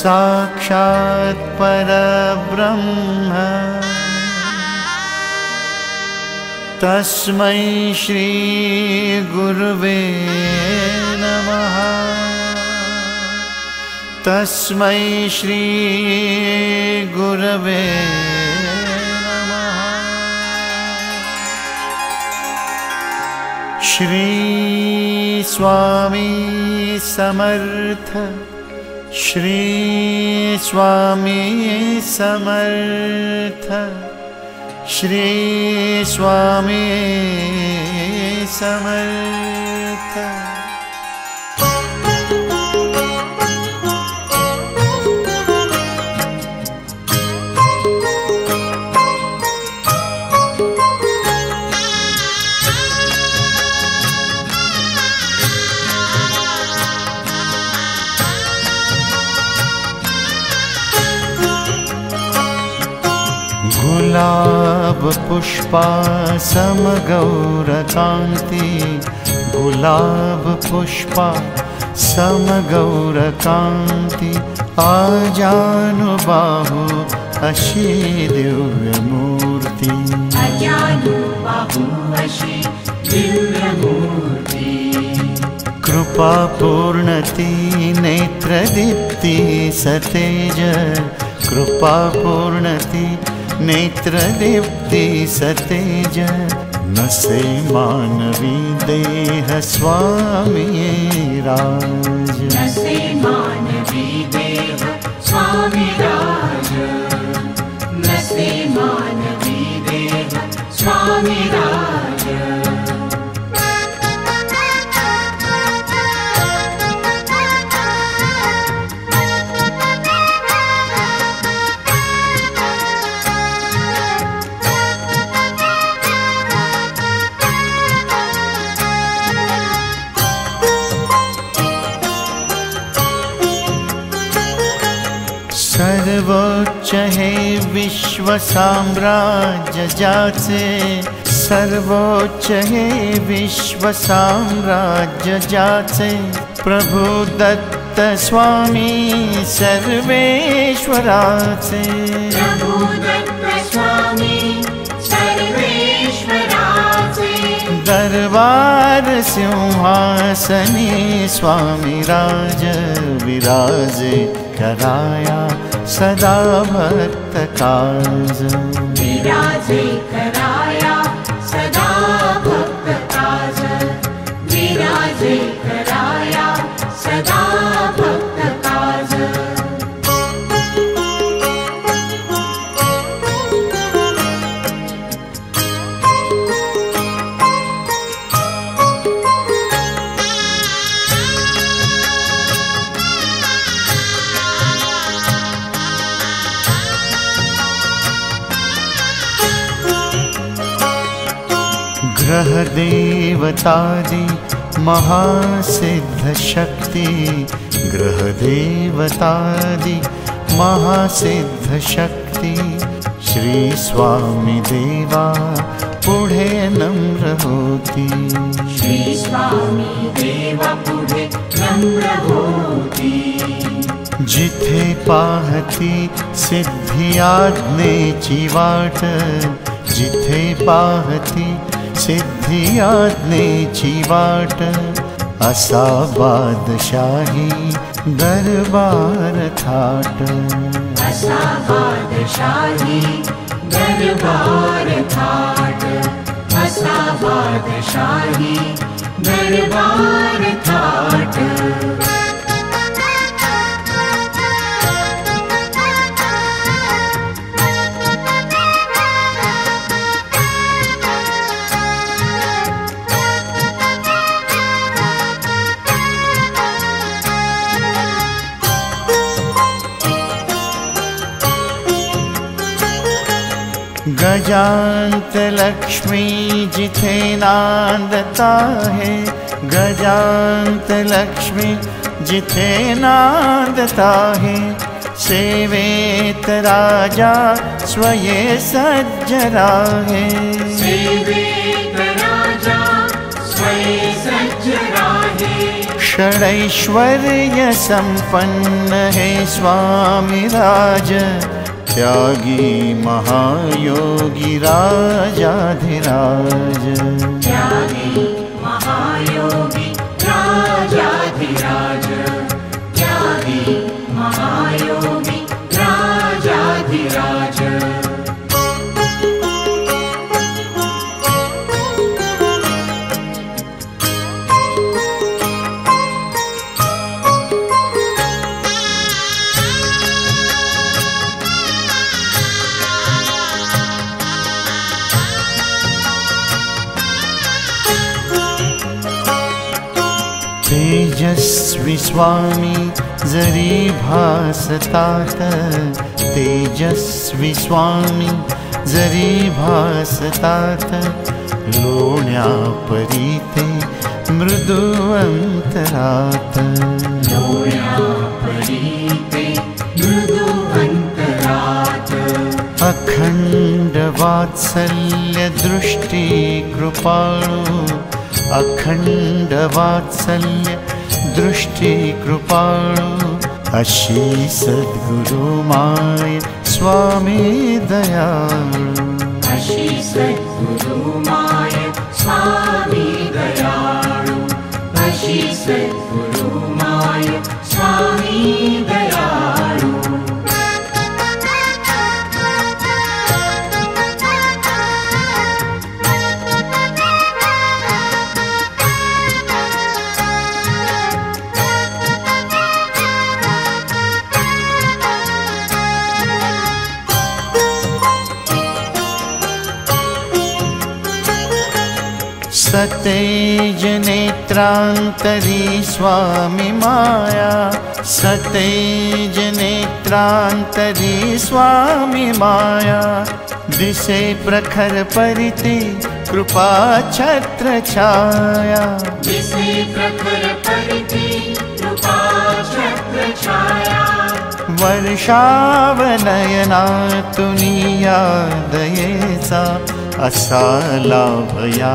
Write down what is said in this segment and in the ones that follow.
साक्षात् परब्रह्म। तस्मै श्रीगुरुवे नमः। तस्मै श्रीगुरवे नमः। श्रीस्वामी समर्थ श्रीस्वामी समर्थ। श्रीस्वामी समर्थ गुलाब पुष्पा समगौरकान्ति। गुलाब पुष्पा समगौरकान्ति आजानुबाहु अशी दिव्यमूर्ति कृपापूर्णति नेत्रदीप्ति सतेज। कृपापूर्णति नेत्रदीप्ति सतेज न से मानवी देह स्वामी राज। मानवी स्वामी राज सर्वोच्च है विश्व साम्राज्य जाचे सर्वोच्च है विश्व साम्राज्य जाचे। प्रभु दत्त स्वामी सर्वेश्वराचे। प्रभु दत्त स्वामी सर्वेश्वराचे। दरबार सिंहासनी स्वामी राज विराजे कराया। सदा भक्त काज विराजे कराया ग्रह देवता जी महासिद्ध शक्ति। ग्रह देवता जी महासिद्ध शक्ति। श्री स्वामी देवा पुढे नम्र होती। श्री स्वामी देवा पुढे नम्र होती। जिथे पाहती सिद्धि आज्ञे चीवाट जिथे पाहती सिद्धी आज्ञेची वाट असा बादशाही दरबार थाट। असा बादशाही दरबार थाट। असा बादशाही दरबार थाट गजांत लक्ष्मी जिथे नांदता है। गजांत लक्ष्मी जिथे नांदता है। सेवेत राजा स्वये सज्जरा है। सेवेत राजा स्वये सज्जरा है। षडैश्वर्य सम्पन्न है स्वामी राज। त्यागी महायोगी राजाधिराज। त्यागी स्वामी जरी भासतात तेजस्वी स्वामी जरी भासतात लोण्या परीते मृदुवंतरात. लोण्यापरीते मृदुवन्तरात् अखण्ड वात्सल्य दृष्टि कृपाणु। अखण्ड वात्सल्य दृष्टि कृपाणु अशी सद्गुरु माय स्वामी दयाळु अशी सद्गुरु माय स्वामी दयाळु अशी सद्गुरु माय स्वामी सतेज नेत्रान्तरी स्वामी माया। सतेज नेत्रान्तरी स्वामी माया। दिशे प्रखर परिति कृपा छत्र छाया। जिसे प्रखर परिति कृपा छत्र छाया। वर्षावनयना तुनिया दयेचा असा लाभया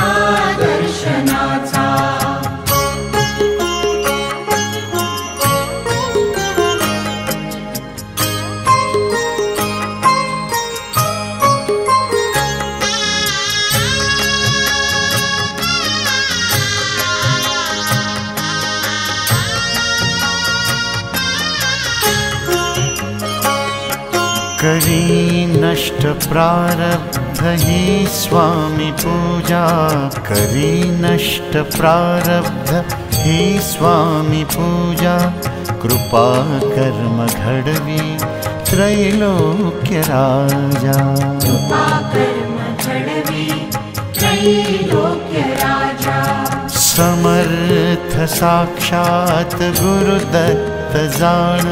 करी नष्ट प्रारब्ध ही स्वामी पूजा। करी नष्ट प्रारब्ध ही स्वामी पूजा। कृपा कर्म घडवी त्रैलोक्य राजा। कृपा कर्म घडवी त्रैलोक्य राजा। समर्थ साक्षात गुरुदत्त जाण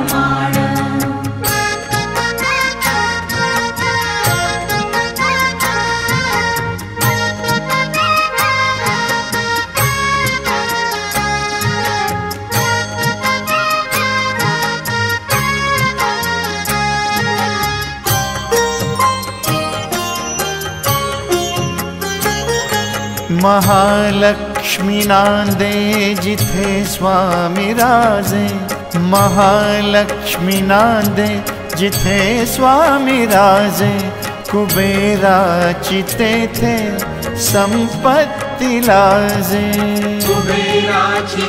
महालक्ष्मी नांदे जिथे स्वामी राजे। महालक्ष्मी नांदे जिथे स्वामी राजे। कुबेराची तेथे संपत्ती लाजे। कुबेराची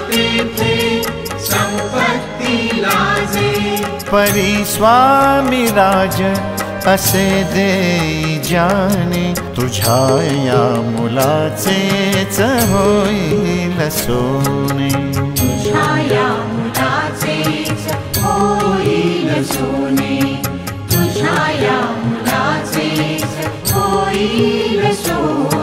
थे संपत्ति लाजे। परी स्वामी राज असे दे। जाने तुझ्या या मुलाचेच होईल सोने। तुझ्या मुलाचेच होईल सोने। तुझ्या मुलाचेच होईल सोने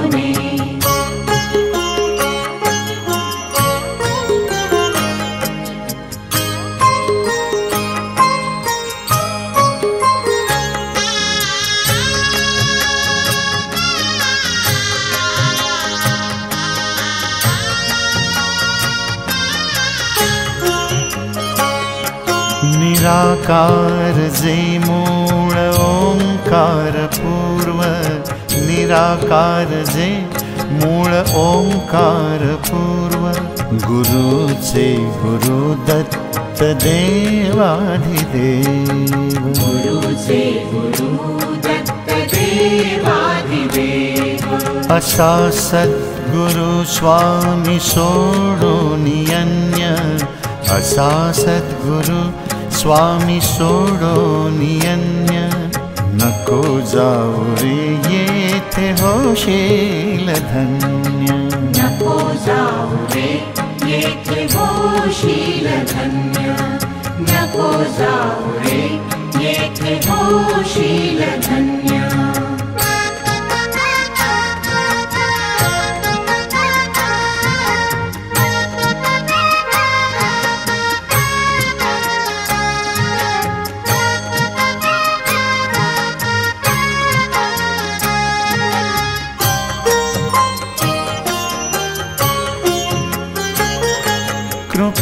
निराकार जे मूळ ओंकार पूर्व निराकार जे मूळ ओंकार पूर्व गुरुचे गुरुदत्त देवाधिदेव। गुरुचे गुरु दत्त देवाधिदेव। असा सद्गुरु स्वामी सोडून अन्य असा सद्गुरु स्वामी सोडून अन्य नको जाऊ रे येथे होशील धन्य नको जाऊ रे येथे होशील धन्य नको जाऊ रे येथे होशील धन्य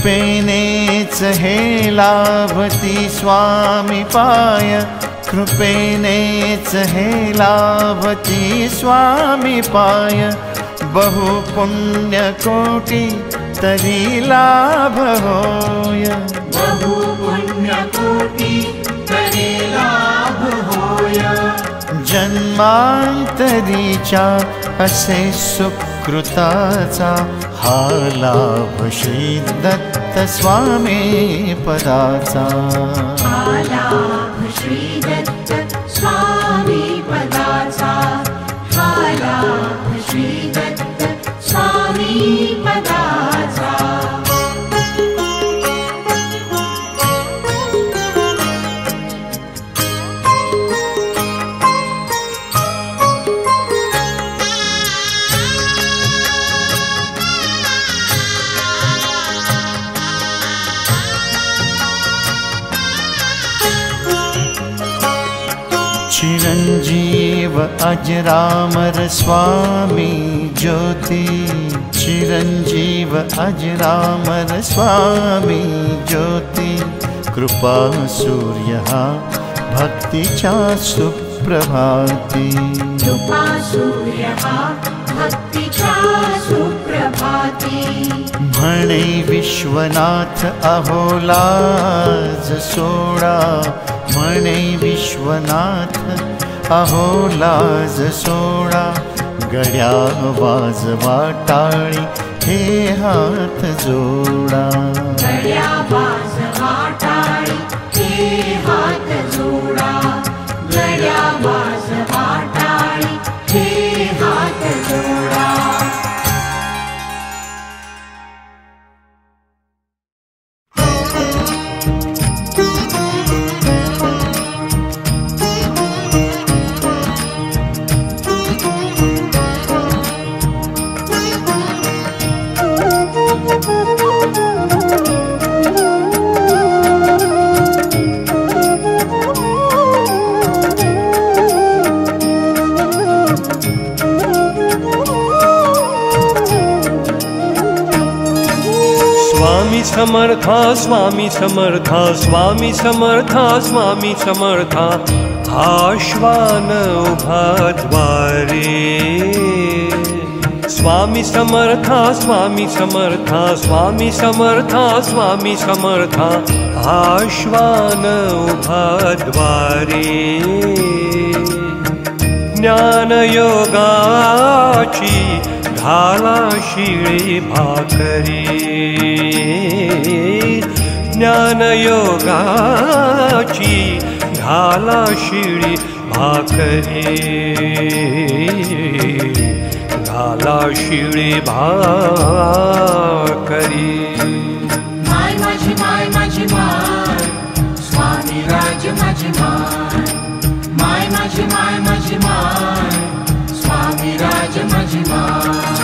कृपेनेच हे लाभती स्वामी पाय। कृपेनेच हे लाभती स्वामी पाय। बहु पुण्यकोटि तरी लाभ होय। बहु पुण्यकोटि तरी लाभ होय। जन्मांतरीच्या असे सुकृताचा। हा लाभ श्री दत्त स्वामी पदाचा लाभ श्री दत्त स्वामी पदाचा हा लाभ श्री दत्त स्वामी पदाचा चिरञ्जीव अजरामर स्वामी ज्योति चिरञ्जीव अजरामर स्वामी ज्योति। कृपा सूर्यः भक्ति च सुप्रभाति। कृपा सूर्यः सुप्रभाती। म्हणे विश्वनाथ अहोलाज सोडा म्हणे विश्वनाथ अहोलाज सोडा गड्या वाजवा टाळी हे हात जोडा स्वामी समर्था स्वामी समर्था स्वामी समर्था आश्वान उभा द्वारे। स्वामी समर्था स्वामी समर्था स्वामी समर्था स्वामी समर्था आश्वान ज्ञानयोगाची घाला शिळे भाकरी ज्ञानयोगाची घाला शिळी भाकरी. घाला शिळी भाकरी. माय, माझी माय माझी माय, स्वामी राज, माझी माय. माय, माझी माय माझी माय, स्वामी राज, माझी माय.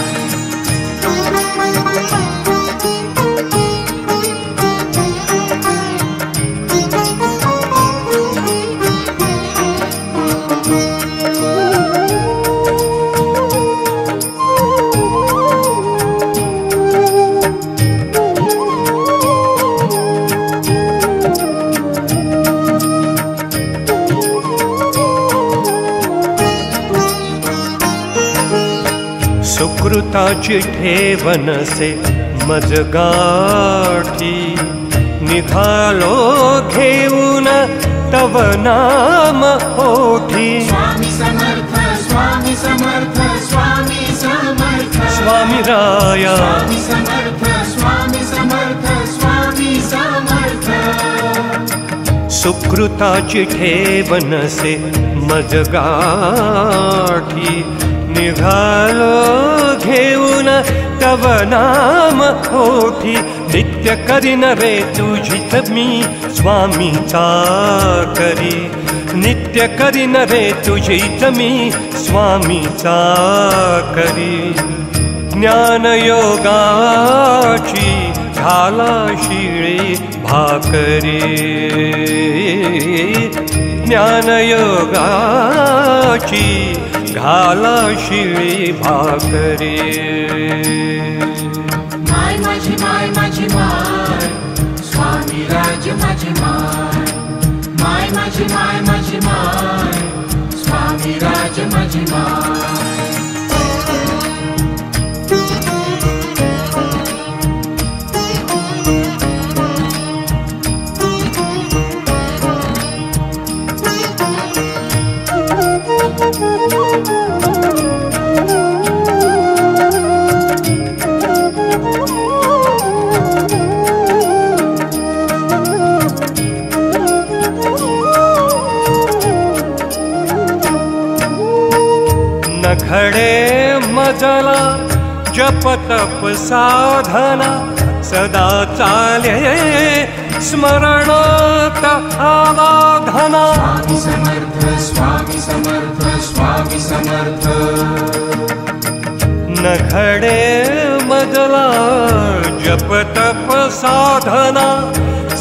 सुकृताची ठेवनसे मजगाठी निघालो घेऊन तव नाम ओठी। स्वामी समर्थ स्वामी समर्थ स्वामी समर्थ। स्वामी राया। स्वामी समर्थ स्वामी समर्थ स्वामी समर्थ। सुकृताची ठेवनसे मजगाठी निघालो घेऊन तव नाम ओठी नित्य करीन रे तुझीच मी स्वामीचा करी नित्य करीन रे तुझीच मी स्वामीचा करी ज्ञानयोगाची घाला शिळे भाकरी. ज्ञानयोगाची घाला शिळी भाकरी. माय माझी माय माझी माय स्वामी राज माझी माय. माय माझी माय माझी माय स्वामी राज माझी माय. मजला जप तप साधना सदा चाले स्मरणात आराधना। स्वामी समर्थ स्वामी समर्थ स्वामी समर्थ। नखडे मजला जप तप साधना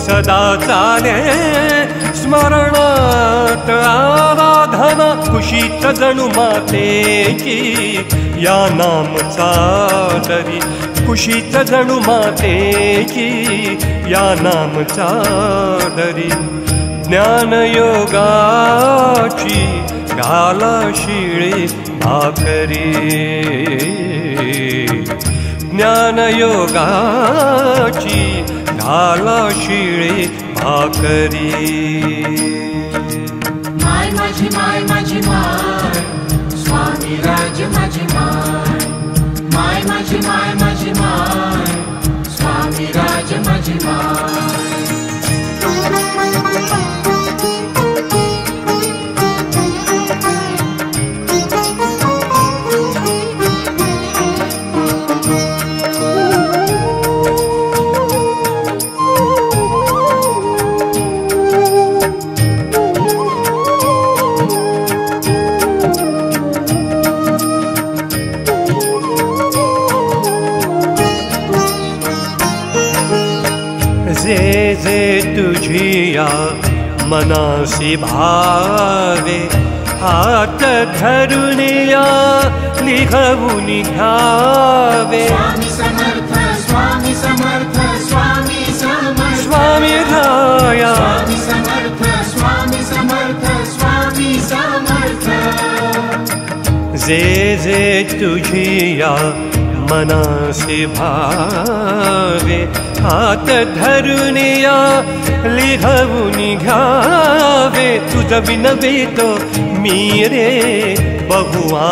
सदा चाले स्मरणात आराधना खुशीत जणू मातेची या नामचा दरी खुशीत जणू मातेची या नामचा दरी ज्ञानयोगाची घाला शिळे भाकरी। ज्ञानयोगाची झाला शिळे भाकरी. माय माझी माय माझी माय स्वामी राज माझी माय. माय माझी माय माझी माय स्वामी राज माझी माय. तुझिया मनासी भावे। हात धरुनिया लिखवून घ्यावे स्वामी समर्थ स्वामी समर्थ स्वामी समर्थ। जे जे तुझिया मनासी भावे। हात धरुनिया लिहऊ निघावे तुझ बिनवे तो मीरे बहुआ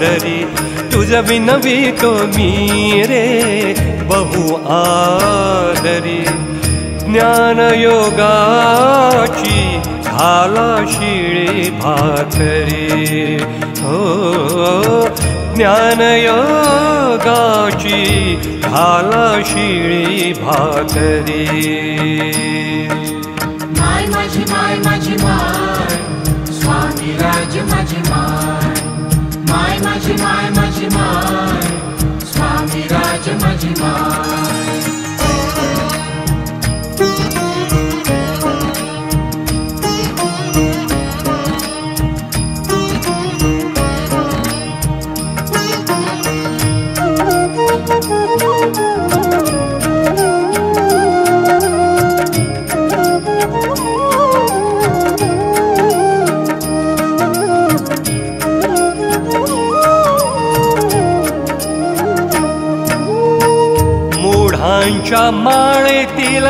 दरी तुझ बिनवे तो मीरे बहुआ दरी ज्ञानयोगाची भाला शिळे भाकरे। हो ज्ञानयोगाची झाला शिळी भाकरी। माय माझी माय माझी माय स्वामी राज माझी माय। माय माझी माय माझी माय स्वामी राज माझी माय मूढांच्या माळेतील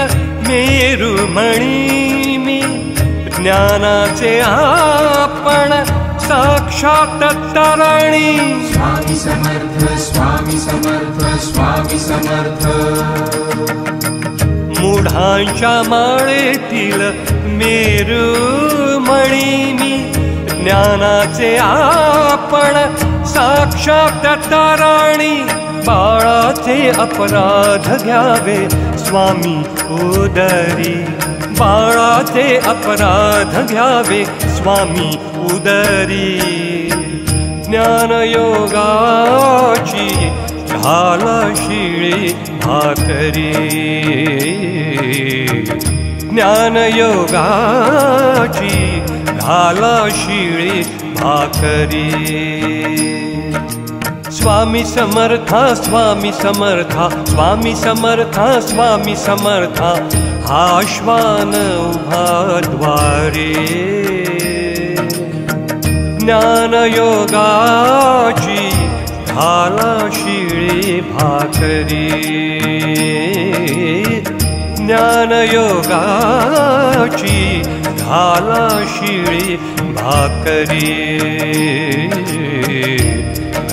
मेरुमणी मी. ज्ञानाचे आपण साक्षात तराणी. स्वामी समर्थ स्वामी समर्थ स्वामी समर्थ. मूढांच्या माळेतील मेरुमणी मी. ज्ञानाचे आपण साक्षात ताराणी. बाळाचे अपराध घ्यावे स्वामी उदरी। बाळाचे अपराध घ्यावे स्वामी उदरी। ज्ञानयोगाची घाला शिळी भाकरी। ज्ञानयोगाची घाला शिळी भाकरी। स्वामी समर्था स्वामी समर्था स्वामी समर्था स्वामी समर्था हा श्वान उभा द्वारे। ज्ञानयोगाची घाला शिळी भाकरी। ज्ञानयोगाची घाला शिळी भाकरी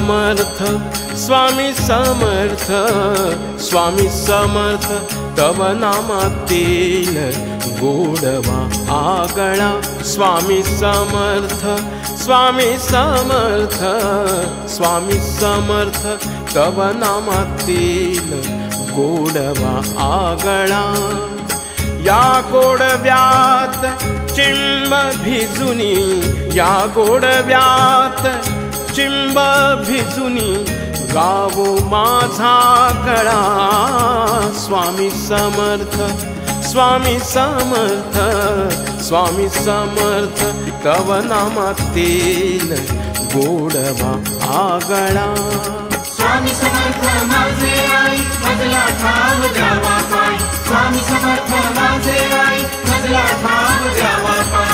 समर्थ स्वामी समर्थ स्वामी समर्थ तव नामातील गोडवा आगळा स्वामी समर्थ स्वामी समर्थ स्वामी समर्थ तव नामातील गोडवा आगळा या गोडव्यात चिंब भिजुनी या गोडव्यात चिंब भिजुनी गावो माझा गळा स्वामी समर्थ स्वामी समर्थ स्वामी समर्थ, तव नामातील गोडवा आगळा। स्वामी समर्थ, माझे आई स्वामी समर्थ, माझे आई, मजला ठाव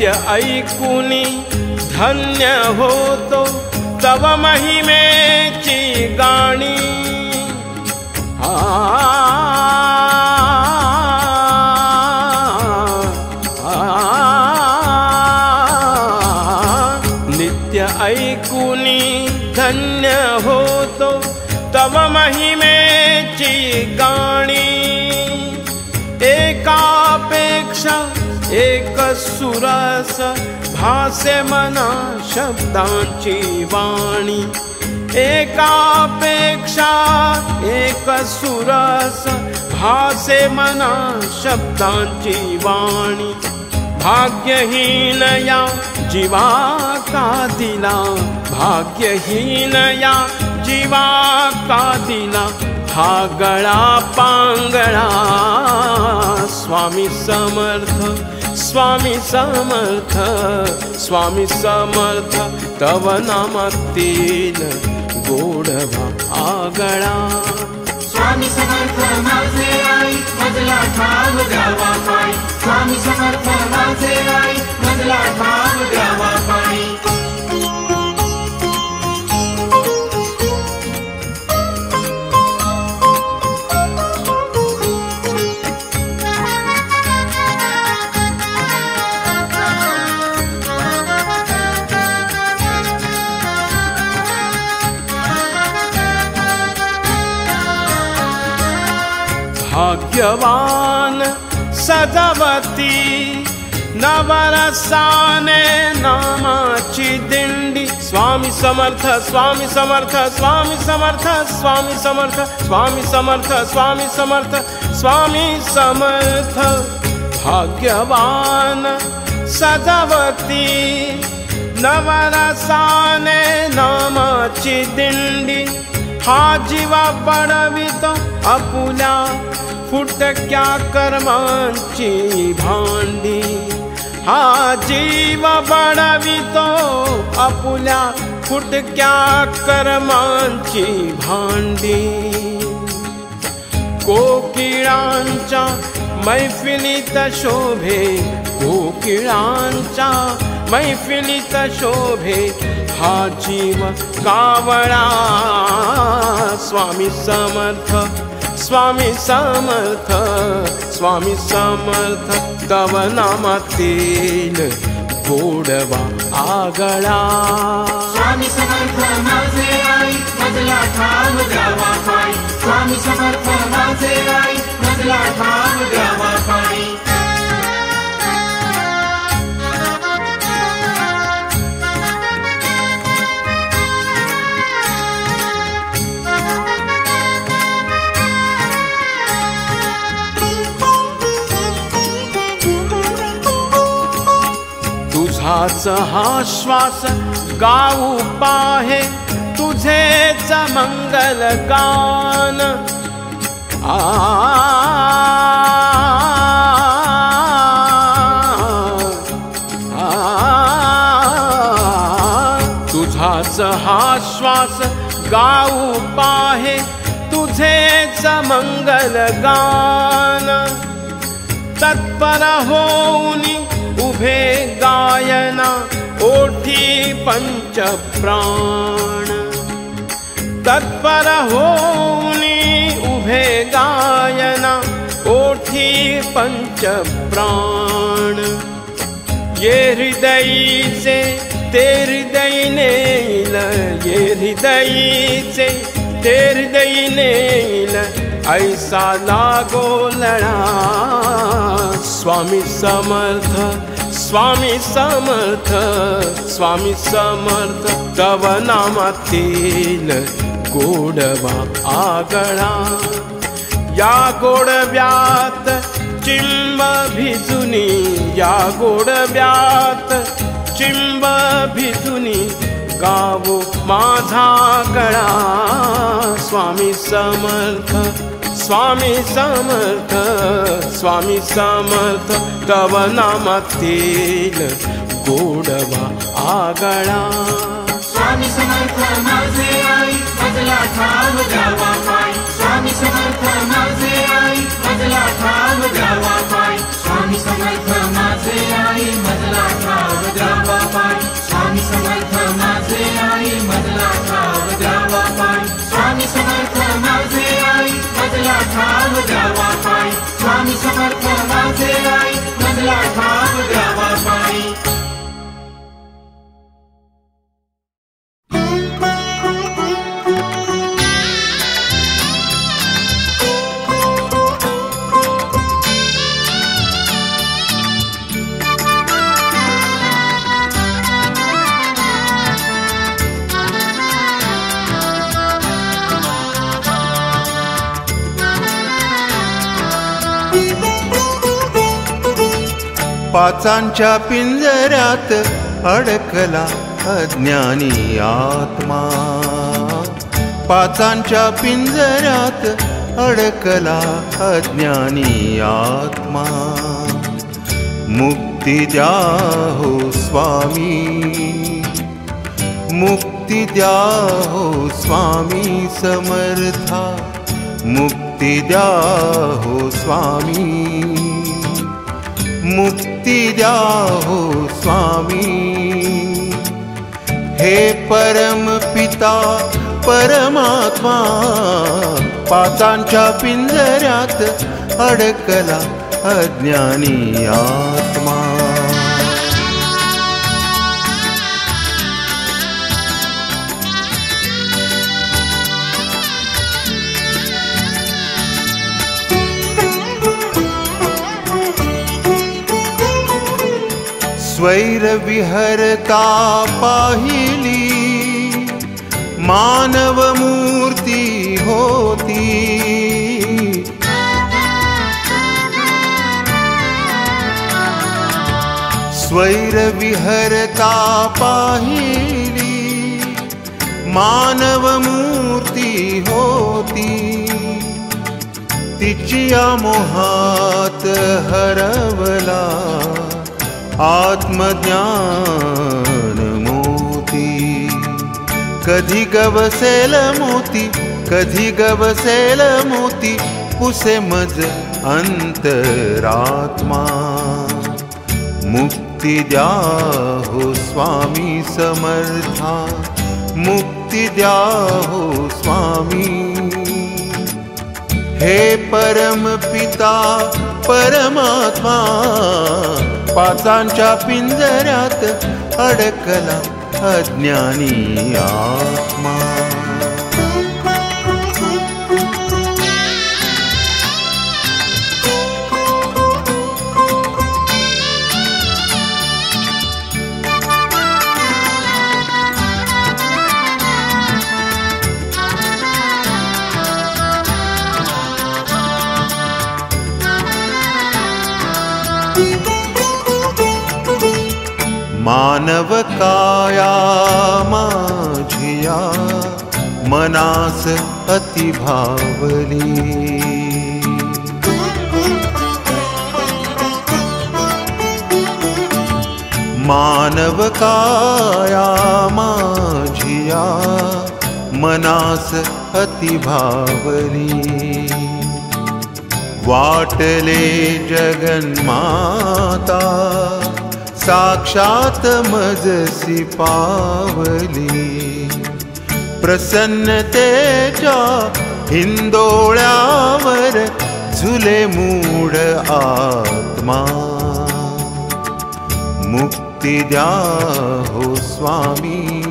नित्य ऐकुनी धन्य होतो तव महिमेची गाणी। नित्य ऐकुनी धन्य होतो तव महिमेची गाणी। एकापेक्षा एक सुरस भासे मना शब्दांची वाणी। एकापेक्षा एक सुरस भासे मना शब्दांची वाणी। भाग्यहीनया जीवा का दिला, भाग्यहीनया जीवा का दिला हा गळा पांगळा। स्वामी समर्थ स्वामी समर्थ स्वामी समर्थ तव नामातील गोडवा आगळा। स्वामी समर्थ माझे आई मजला ठाव द्यावा पायी। स्वामी समर्थ माझे आई मजला ठाव द्यावा पायी भाग्यवान सजवती नवरसाने नामाची दिंडी। स्वामी समर्थ स्वामी समर्थ स्वामी समर्थ स्वामी समर्थ स्वामी समर्थ स्वामी समर्थ स्वामी समर्थ। भाग्यवान सजवती नवरसाने नामाची दिंडी। हा जीवा पडवितो आपुल्या फुटक्या कर्मांची भांडी? हा जीव बडवितो आपुल्या फुटक्या कर्मांची भांडी? कोकिळांच्या मैफिलीत शोभे, कोकिळांच्या मैफिलीत शोभे, हा जीव कावळा, स्वामी समर्थ स्वामी समर्थ स्वामी समर्थ तव नामातील गोडवा आगळा. स्वामी समर्थ माझे आई मजला ठाव द्यावा पायी. स्वामी समर्थ माझे आई मजला ठाव द्यावा पाय. तुझाच हा श्वास, गाऊ पाहे तुझेच मंगल गान। आ हा श्वास, गाऊ पाहे तुझेच मंगल गान। तत्पर होऊनी उभे गायना ओठी पंच प्राण तत्पर होऊनी उभे गायना ओठी पंच प्राण ये हृदयीचे ते हृदय नेल, ये हृदयीचे ते हृदय नेल, ऐसा लागोलळा स्वामी समर्थ स्वामी समर्थ स्वामी समर्थ तव नामातील गोडवा आगळा या गोडव्यात चिंब भिजुनी या गोडव्यात चिंब भिजुनी गावो माझा गळा स्वामी समर्थ स्वामी समर्थ स्वामी समर्थ, तव नामातील गोडवा आगळा। स्वामी समर्थ, माझे आई मजला ठाव द्यावा पायी। स्वामी समर्थ, माझे आई मजला ठाव द्यावा पायी। स्वामी समर्थ, माझे आई मजला ठाव द्यावा पायी। स्वामी समर्थ, माझे आई मजला ठाव द्यावा पायी। स्वामी समर्थ, माझे आई ठाम द्यावा पाई स्वामी समर्थ माझे आई मजला ठाम द्यावा पाई पाचांच्या पिंजऱ्यात अडकला अज्ञानी आत्मा. पाचांच्या पिंजऱ्यात अडकला अज्ञानी आत्मा. मुक्ती द्या हो स्वामी. मुक्ती द्या हो स्वामी समर्था. मुक्ती द्या हो स्वामी. मुक्ती स्वामी। हे परम पिता परमात्मा पिंजऱ्यात अडकला अज्ञानी आत्मा स्वैर विहरता पाहिली, मानव मूर्ति होती। स्वैर विहरता पाहिली, मानव मूर्ति होती। तिचिया मोहात हरवला। आत्मज्ञान मोती। कधी गवसेल मोती, कधी गवसेल मोती, पुसे मज अंतरात्मा। मुक्ति द्या हो स्वामी समर्था, मुक्ति द्या हो स्वामी। हे परम पिता, परमात्मा पाचांच्या पिंजऱ्यात अडकला अज्ञानी आत्मा मानव काया माझिया मनास अतिभावली। मानव काया माझिया मनास अतिभावली। वाटले जगन्माता साक्षात मजसी पावली। प्रसन्नतेच्या हिंदोळ्यावर झुले मूढ आत्मा। मुक्ती द्या हो स्वामी।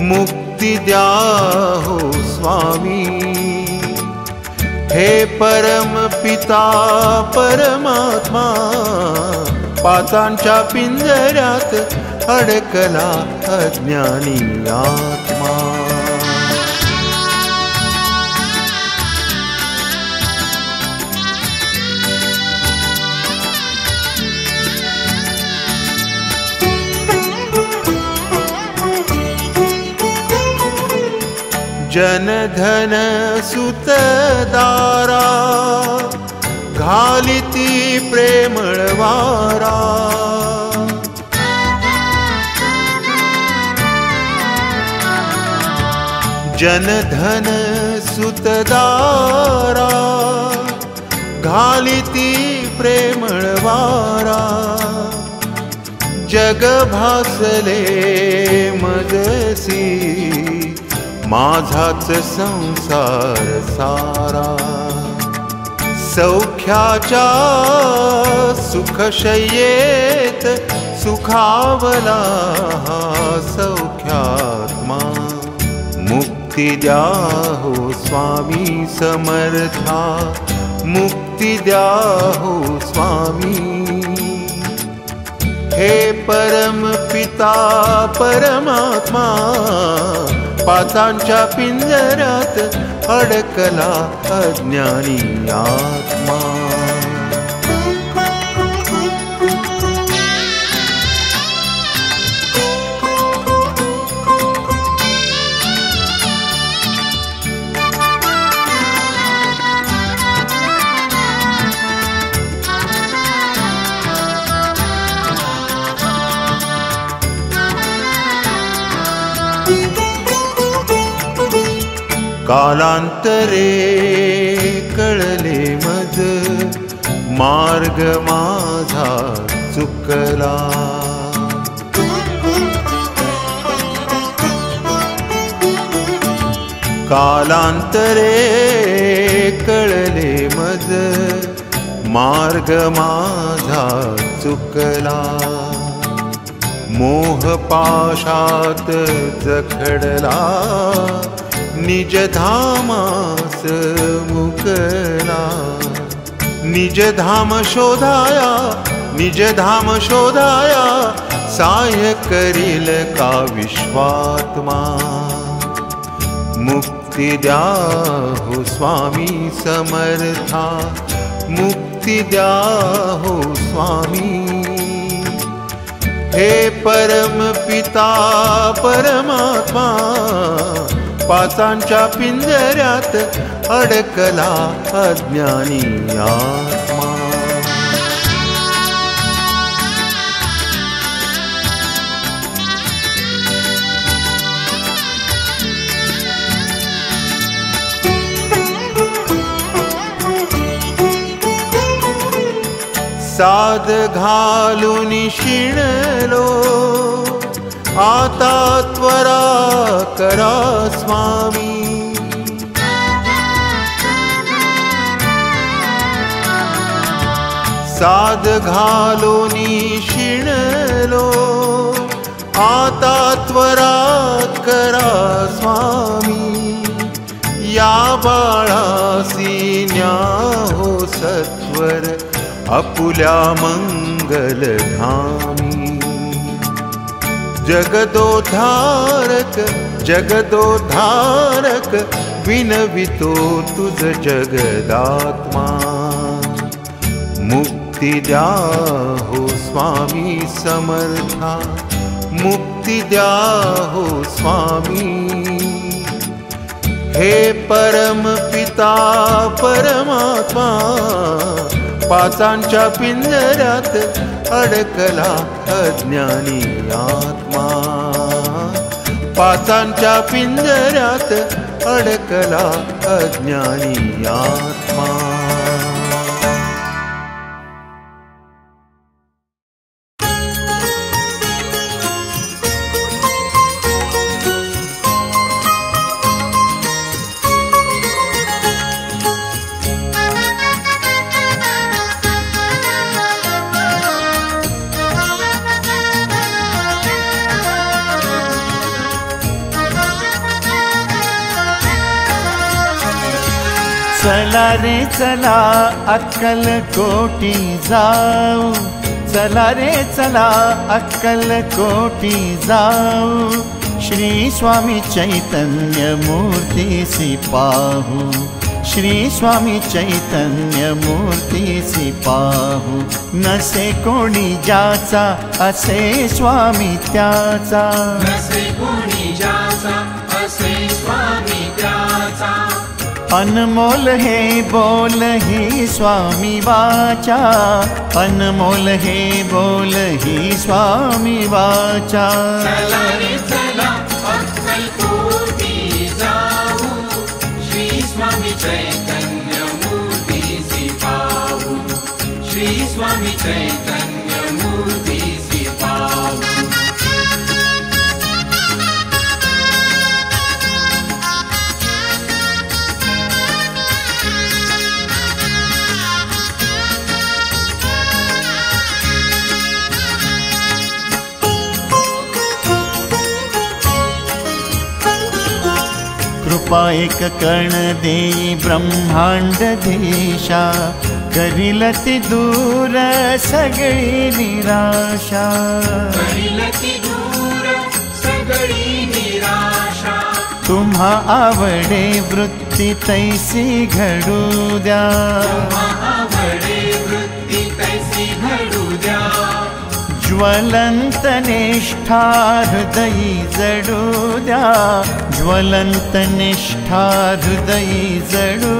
मुक्ती द्या हो स्वामी। हे परम पिता, परमात्मा पाचांच्या पिंजऱ्यात अडकला अज्ञानी आत्मा. जनधन सुतदारा घालिती प्रेमळवारा जनधन सुतदारा घालिती प्रेमळवारा जग भासले मजसी माझाच संसार सारा। सौख्याच्या सुखशय्येत सुखावला सौख्यात्मा मुक्ती हो स्वामी समर्था। मुक्ती हो स्वामी। हे परम पिता, परमात्मा पाचांच्या पिंजऱ्यात अडकला अज्ञानी आत्मा कालांतरे कळले मज मार्ग माझा चुकला. कालांतरे कळले मज मार्ग माझा चुकला. मोहपाशात जखडला निज धाम मुकला निज धाम शोधाया, निज धाम शोधाया साय करील का विश्वात्मा। मुक्ति द्याहु स्वामी समर्था, मुक्ति द्याहु स्वामी। हे परम पिता, परमात्मा पाचांच्या पिंजऱ्यात अडकला अज्ञानी आत्मा. साध घालून शिणलो. आता त्वरा करा स्वामी। साध घालून शिणलो आता त्वरा करा स्वामी। या बाळासी हो सत्वर, अपुल्या मंगलधामी जगदोधारक जगदोधारक विनवितो तुझ जगदात्मा। मुक्ति द्या हो स्वामी समर्था, मुक्ति द्या हो स्वामी। हे परम पिता, परमात्मा, पाचांच्या पिंजऱ्यात अडकला अज्ञानी आत्मा. पाचांच्या पिंजऱ्यात अडकला अज्ञानी आत्मा. रे चला अक्कल कोटी जाऊ. चला रे चला अक्कल कोटी जाऊ. श्री स्वामी चैतन्य मूर्तीसी पाहू. श्री स्वामी चैतन्य मूर्तीसी पाहू. नसे कोणी ज्याचा असे स्वामी त्याचा. नसे कोणी ज्याचा असे स्वामी त्याचा. अनमोल हे बोल ही स्वामी वाचा। अनमोल हे बोल ही स्वामी श्री स्वामी श्री एक कर्ण देई ब्रह्मांड देशा करील ती दूर सगळी निराशा। करील ती दूर सगळी निराशा। तुम्हा आवडे वृत्ती तैसी घडू द्या आवडे वृत्ती तैसी घडू द्या ज्वलंत निष्ठा हृदयी जडू द्या ज्वलंत निष्ठा हृदयी जडू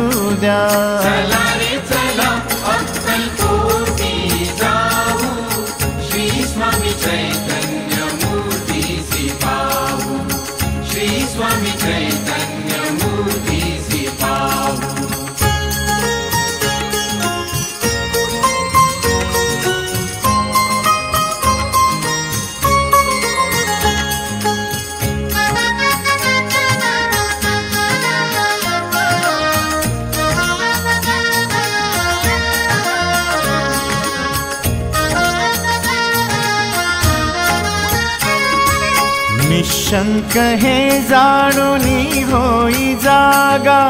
निशंक हे जाणुनी होई जागा।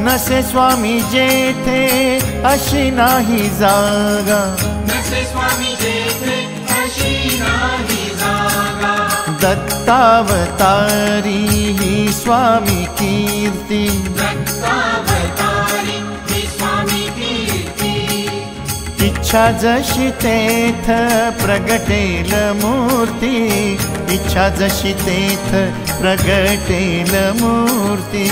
नसे स्वामी जेथे अशी नाही जागा। नसे स्वामी जेथे अशी नाही जागा। दत्तावतारी ही स्वामी कीर्ती। दत्तावतारी ही स्वामी कीर्ती। इच्छा जशी तेथ प्रगटेल मूर्ती इच्छा जशी तेथ प्रगटेल मूर्ती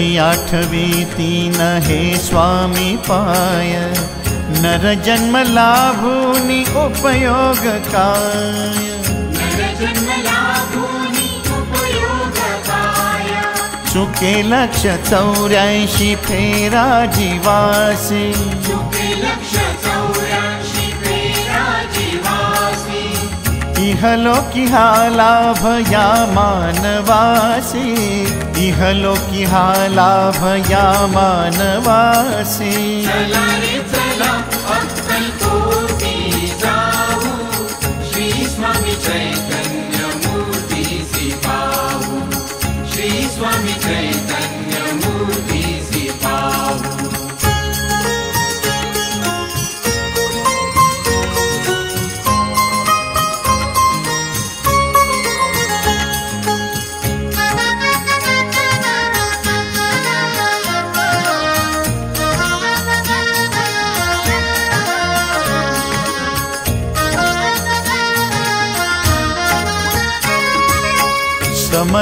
जरी आठवी तीन हे स्वामी पाय। नर जन्म लाभूनी उपयोग काय। चुके लक्ष चौऱ्याऐंशी फेरा जीवासी। फेरा इहलोकी हा लाभ या मानवासी। इहलोकी हाला भया मानवासी।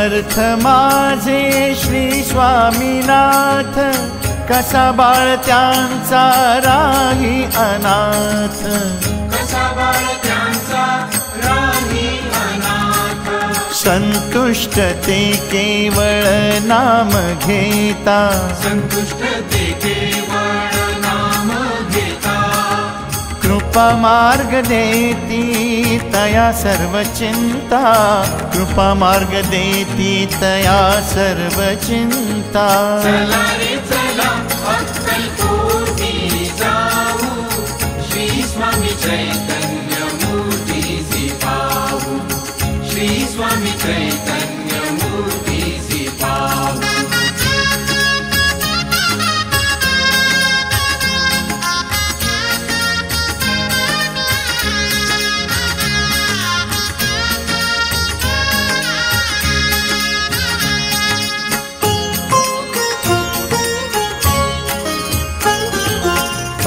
समर्थ माझे श्री स्वामीनाथ कसा बाळ त्यांचा राही अनाथ. संतुष्ट ते केवळ नाम घेता. संतुष्ट ते केवळ कृपामार्गदेति तया मार्ग देती तया सर्वचिन्ता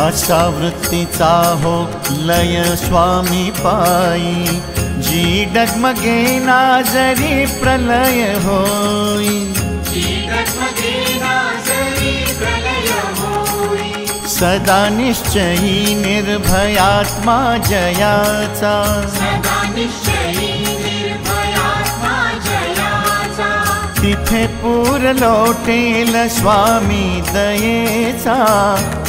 आशावृत्तिता हो लय स्वामी पाई जी डगमगे नाजरी प्रलय होई। सदा निश्चयी निर्भयात्मा जयाचा। तिथे पूर लोटेल स्वामी दयेचा।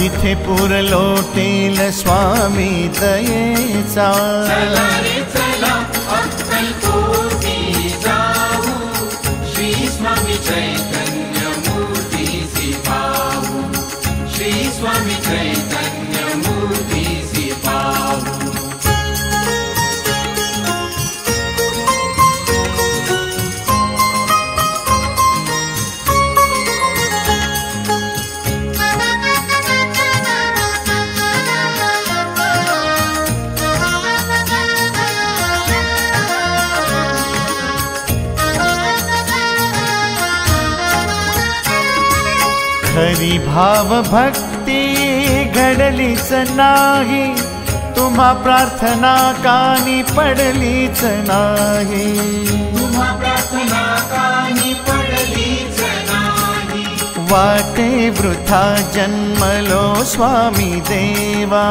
तिथे पूर लोटेल स्वामी दयेचा खरी भाव भक्ती घडलीच नाही तुम्हा प्रार्थना कानी पडलीच नाही वाटे वृथा जन्मलो स्वामी देवा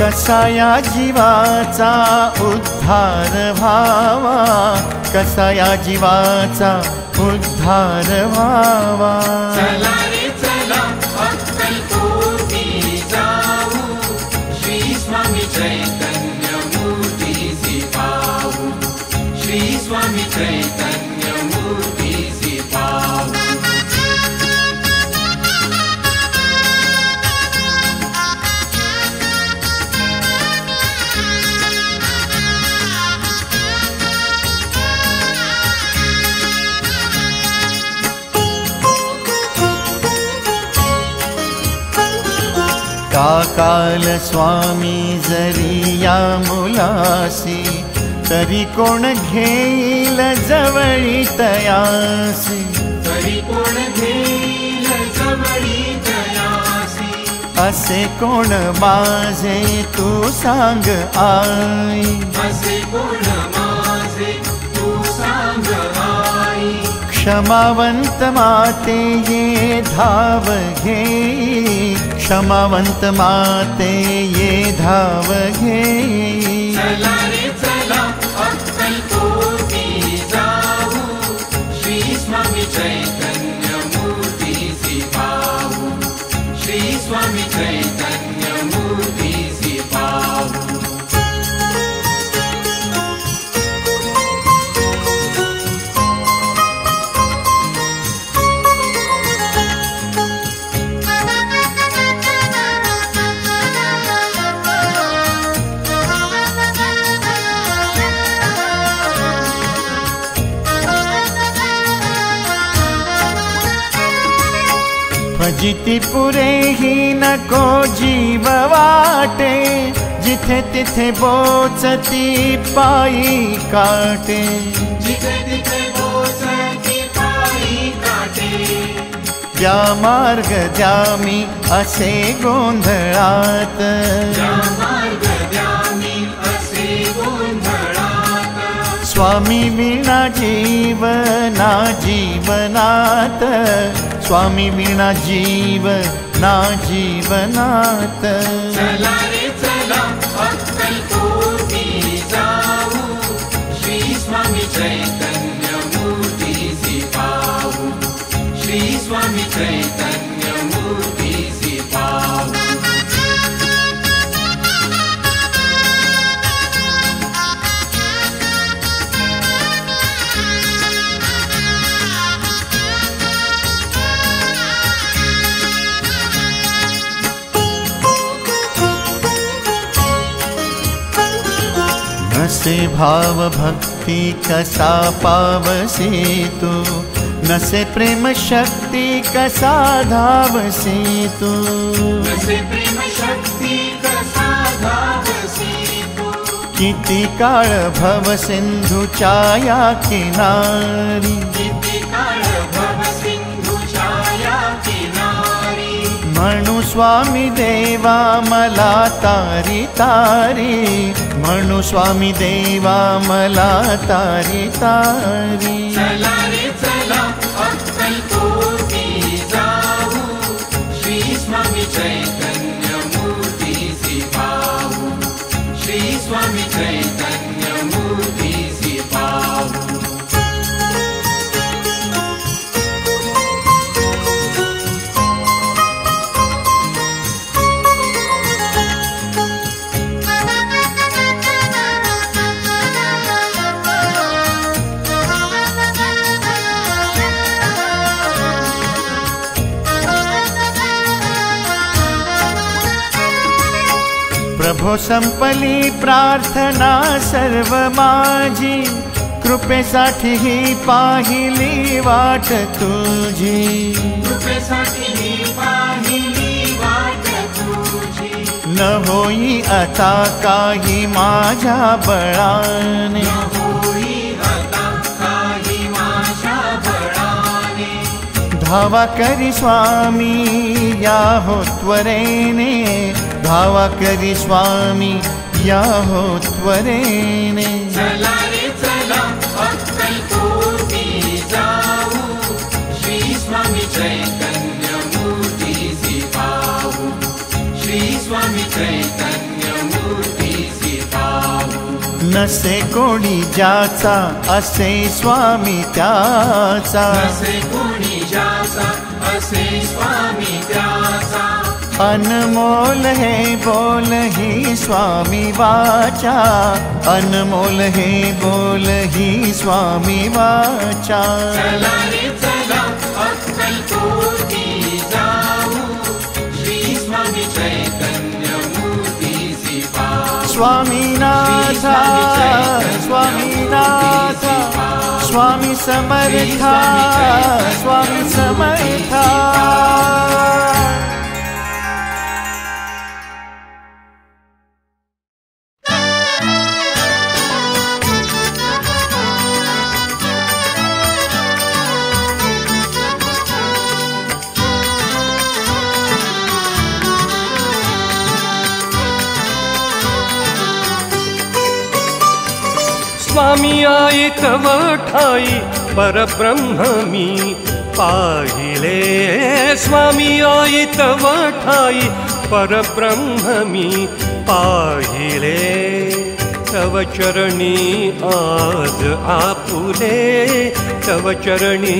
कसाया जीवाचा उद्धार व्हावा कसाया जीवाचा उद्धार व्हावा. काकाल स्वामी जरी या मुलासी तरी कोण घेईल जवळी तयासी तरी कोण घेईल जवळी दयासी असे कोण माझे तू सांग आई। असे कोण माझे तू सांग आई। क्षमावंत माते ये धाव घे क्षमावंत माते ये धाव फजिती पुरे ही नको जीव वाटे जिथे तिथे बोचती पायी काटे। जिथे तिथे बोचती पायी काटे। त्या मार्ग जामी असे गोंधळात। स्वामी विना जीवना जीवनात। स्वामी विना जीव ना जीवनात से भाव भक्ति कसा पावसे तू न से प्रेम शक्ति कसा धावसे तू किती काळ भव सिंधू छाया किनारी? म्हणू स्वामी देवा मला तारी तारी। म्हणू स्वामी देवा मला तारी। तारी प्रभो संपली प्रार्थना सर्व माझी कृपेसाठी ही पाहिली वाट तुझी। कृपेसाठी मी पाहिली वाट तुझी। न होई आता काही माझ्या बळाने। धावा करी स्वामी या हो त्वरेने। धावा करी स्वामी या हो त्वरेने चला रे चला अक्कलकोटी जाऊ. श्री स्वामी चैतन्य मूर्ती पाहू. श्री स्वामी चैतन्य पाहू. नसे कोणी ज्याचा असे स्वामी त्याचा. कोणी असे स्वामी त्याचा अनमोल हे बोल ही स्वामी वाचा। अनमोल हे बोल ही स्वामी वाचा। चला रे चला अक्कलकोटी जाऊ। श्री स्वामी चैतन्यमूर्तीसि पाहू स्वामीनाथा स्वामीनाथा स्वामी समर्था स्वामी समर्था स्वामी आई तव ठाई परब्रह्म मी पाहिले। स्वामी आई तव ठाई परब्रह्म मी पाहिले। तव चरणी आज आपुले तव चरणी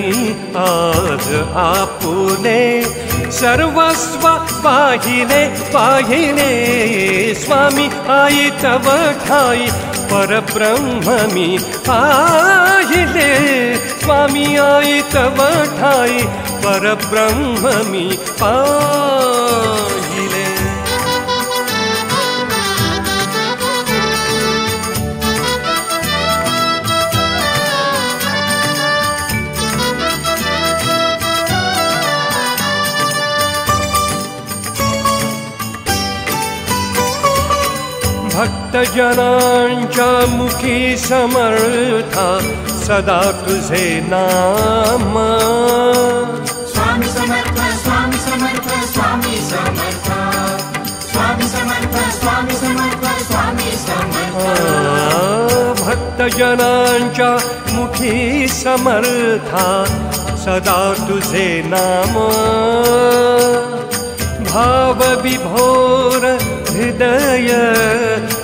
आज आपुले। सर्वस्व पाहिले पाहिले। स्वामी ठाई परब्रह्म मी पाहिले स्वामी आई तव ठाई परब्रह्म मी भक्तजनांच्या मुखी समर्था सदा तुझे नाम। स्वामी समर्थ स्वामी समर्थ स्वामी समर्थ। स्वामी समर्थ स्वामी समर्थ स्वामी समर्थ। भक्तजनांच्या मुखी समर्था सदा तुझे नाम। भाव विभोर हृदय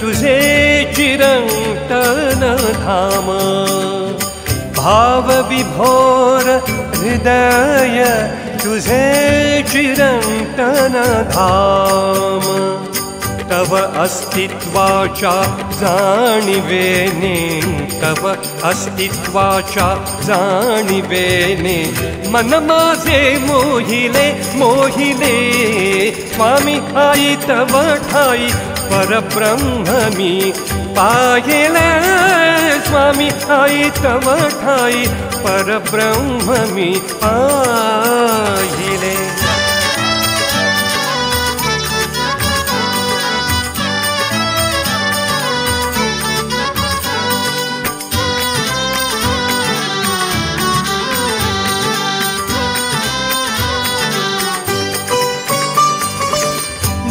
तुझे चिरंतन धाम भाव विभोर हृदय तुझे चिरंतन धाम तव अस्तित्वाच्या जाणिवेने तव अस्तित्वाच्या जाणिवेने मन माझे मोहिले मोहिले स्वामी आई तव ठाई परब्रह्म पाहिले स्वामी आई तव ठाई परब्रह्म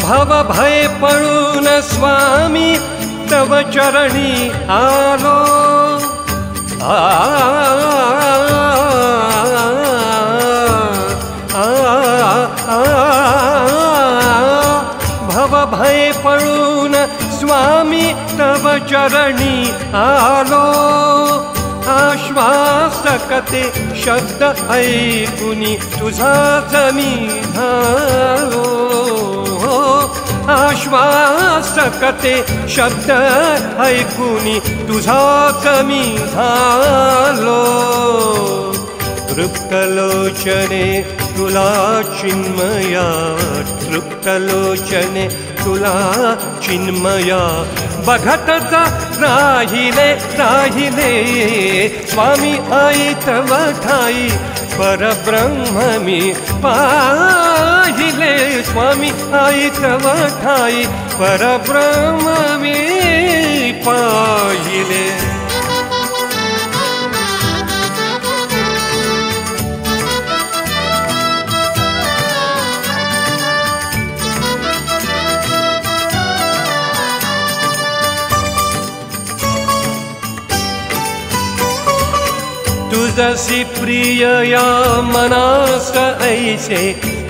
भव भय पळून स्वामी तव चरणी आलो आ, आ, आ, भव भय पळून स्वामी तव चरणी आलो आश्वासकते शब्द ऐकुनी तुझा जमी झालो आश्वासकते शब्द ऐकुनी तुझा कमी झालो तृप्तलोचने तुला चिन्मया तृप्तलोचने तुला चिन्मया बघतच राहिले राहिले स्वामी आई तव ठाई परब्रह्म मी पाहिले स्वामी आई तव ठाई परब्रह्म मी पाहिले तजसि प्रियया मनस ऐषे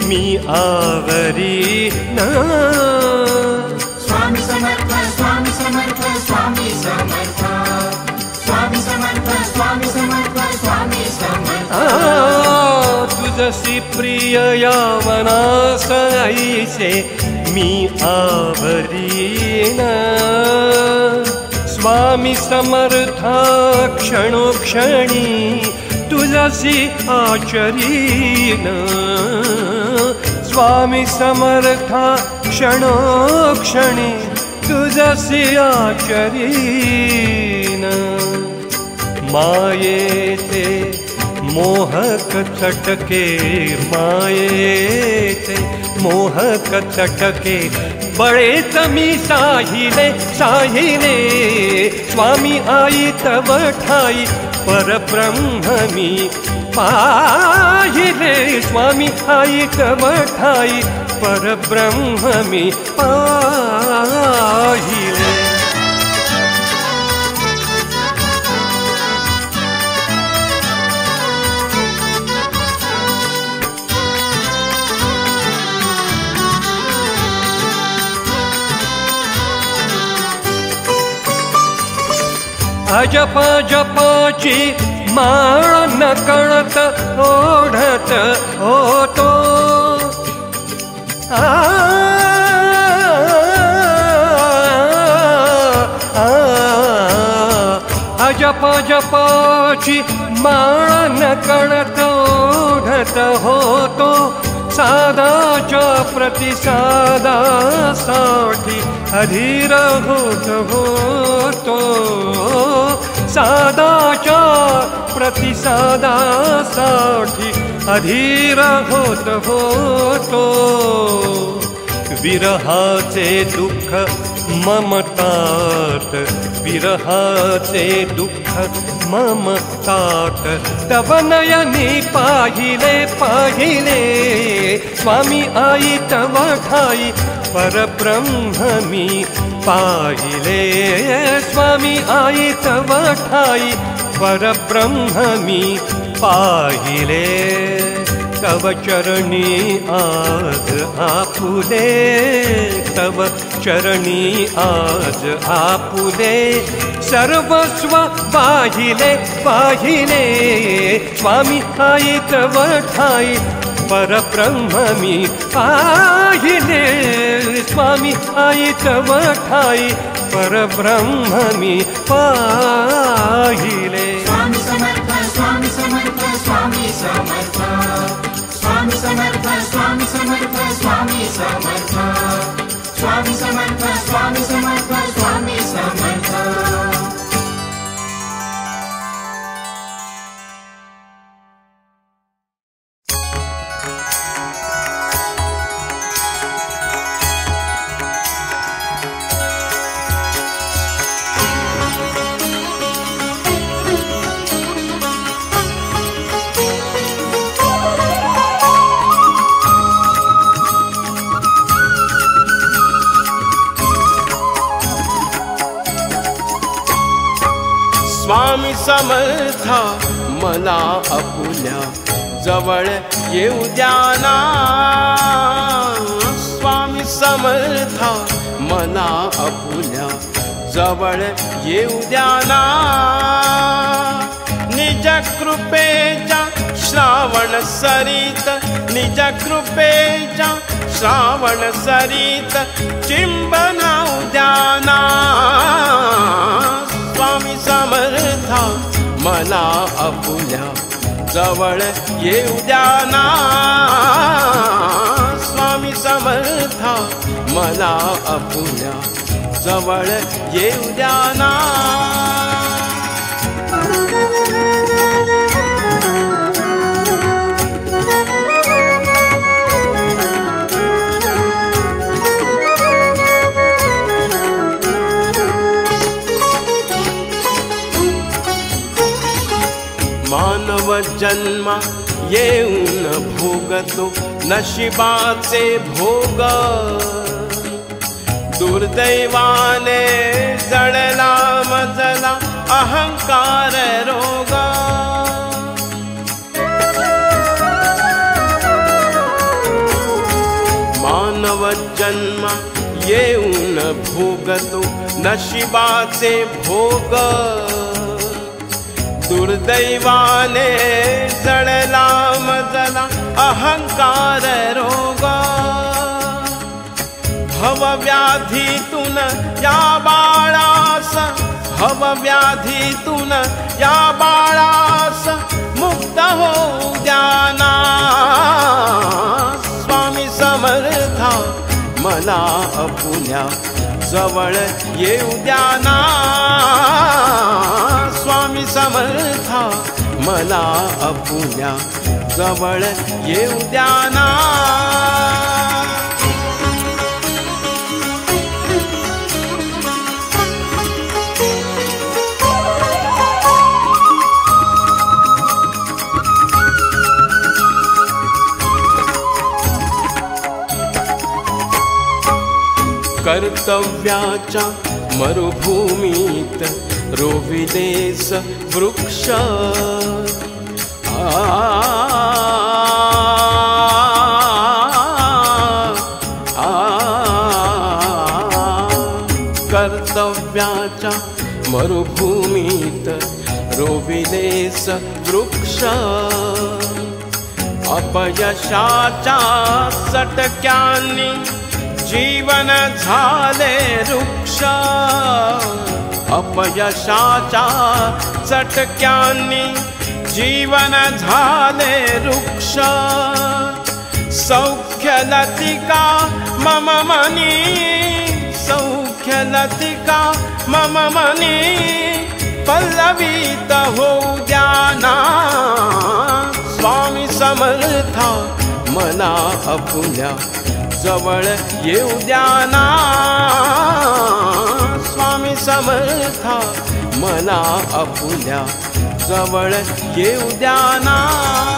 मी आवरिणा तुजसि प्रिया मनस ऐषे मी आवरीना स्वामी समर्था क्षणोक्षणी तुझसी आचरीन। स्वामी समर्था क्षणोक्षणी तुझसी आचरीन। मायेते मोहक चटके मायेते मोहक चटके बळे तमी साहिले साहिले। स्वामी आई तव ठाई परब्रह्ममी। पाहिले स्वामी आई तव ठाई परब्रह्ममी। पाहिले अजप जपाची माळ न कळत ओढत होतो आ, आ, अजप जपाची माळ न कळत ओढत होतो सादाच्या प्रतिसादासाठी अधीर होत। होतो सादाच्या प्रतिसादासाठी अधीर होत होतो। विरहाचे दुःख ममतात विरहाचे दुःख ममतात तव नयनी पाहिले पाहिले। स्वामी आई तव ठाई परब्रह्ममी पाहिले स्वामी आई तव ठाई। परब्रह्ममी पाहिले तव चरणी आज आपुले। तव चरणी आज आपुले। सर्वस्व पाहिले पाहिले। स्वामी तव ठाई परब्रह्ममी। पाहिले। स्वामी समर्थ। स्वामी समर्थ स्वामी समर्थ समर्था मला अपुल्या जवळ येऊ द्याना स्वामी समर्था मला अपुल्या जवळ येऊ द्याना निज कृपेच्या श्रावण सरित निज कृपेच्या श्रावण सरित चिंबना उद्याना स्वामी समर्थ मला आपुल्या जवळ येऊ द्या ना. स्वामी समर्था मला आपुल्या जवळ येऊ द्या ना. जन्म, ये न भोग तो नशिबा से भोग। दुर्दैवाने जड़ला मजला अहंकार रोग। मानव जन्म, ये न भोग तो नशिबा से भोग। दुर्दैवाने जळला मजला अहंकार रोगा. भवव्याधितुन या बाळास भवव्याधितुन या बाळास मुक्त हो द्याना स्वामी समर्था मला अपुल्या जवळ येऊ द्याना स्वामी समर्था मला अपुल्या जवळ येऊ द्याना कर्तव्याच्या मरुभूमीत रोविदेस वृक्ष। आ कर्तव्याच्या मरुभूमीत रोविदेस वृक्ष। अपयशाच्या सटक्यांनी जीवन झाले वृक्ष। अपयशाच्या चटक्यांनी जीवन झाले वृक्ष। सौख्य लतिका मम मनी। सौख्य लतिका मम मनी। पल्लवीत हो द्याना स्वामी समर्था मना अपुल्या जवळ येऊ द्या ना. स्वामी समर्था मला अपुल्या जवळ येऊ द्याना जीवन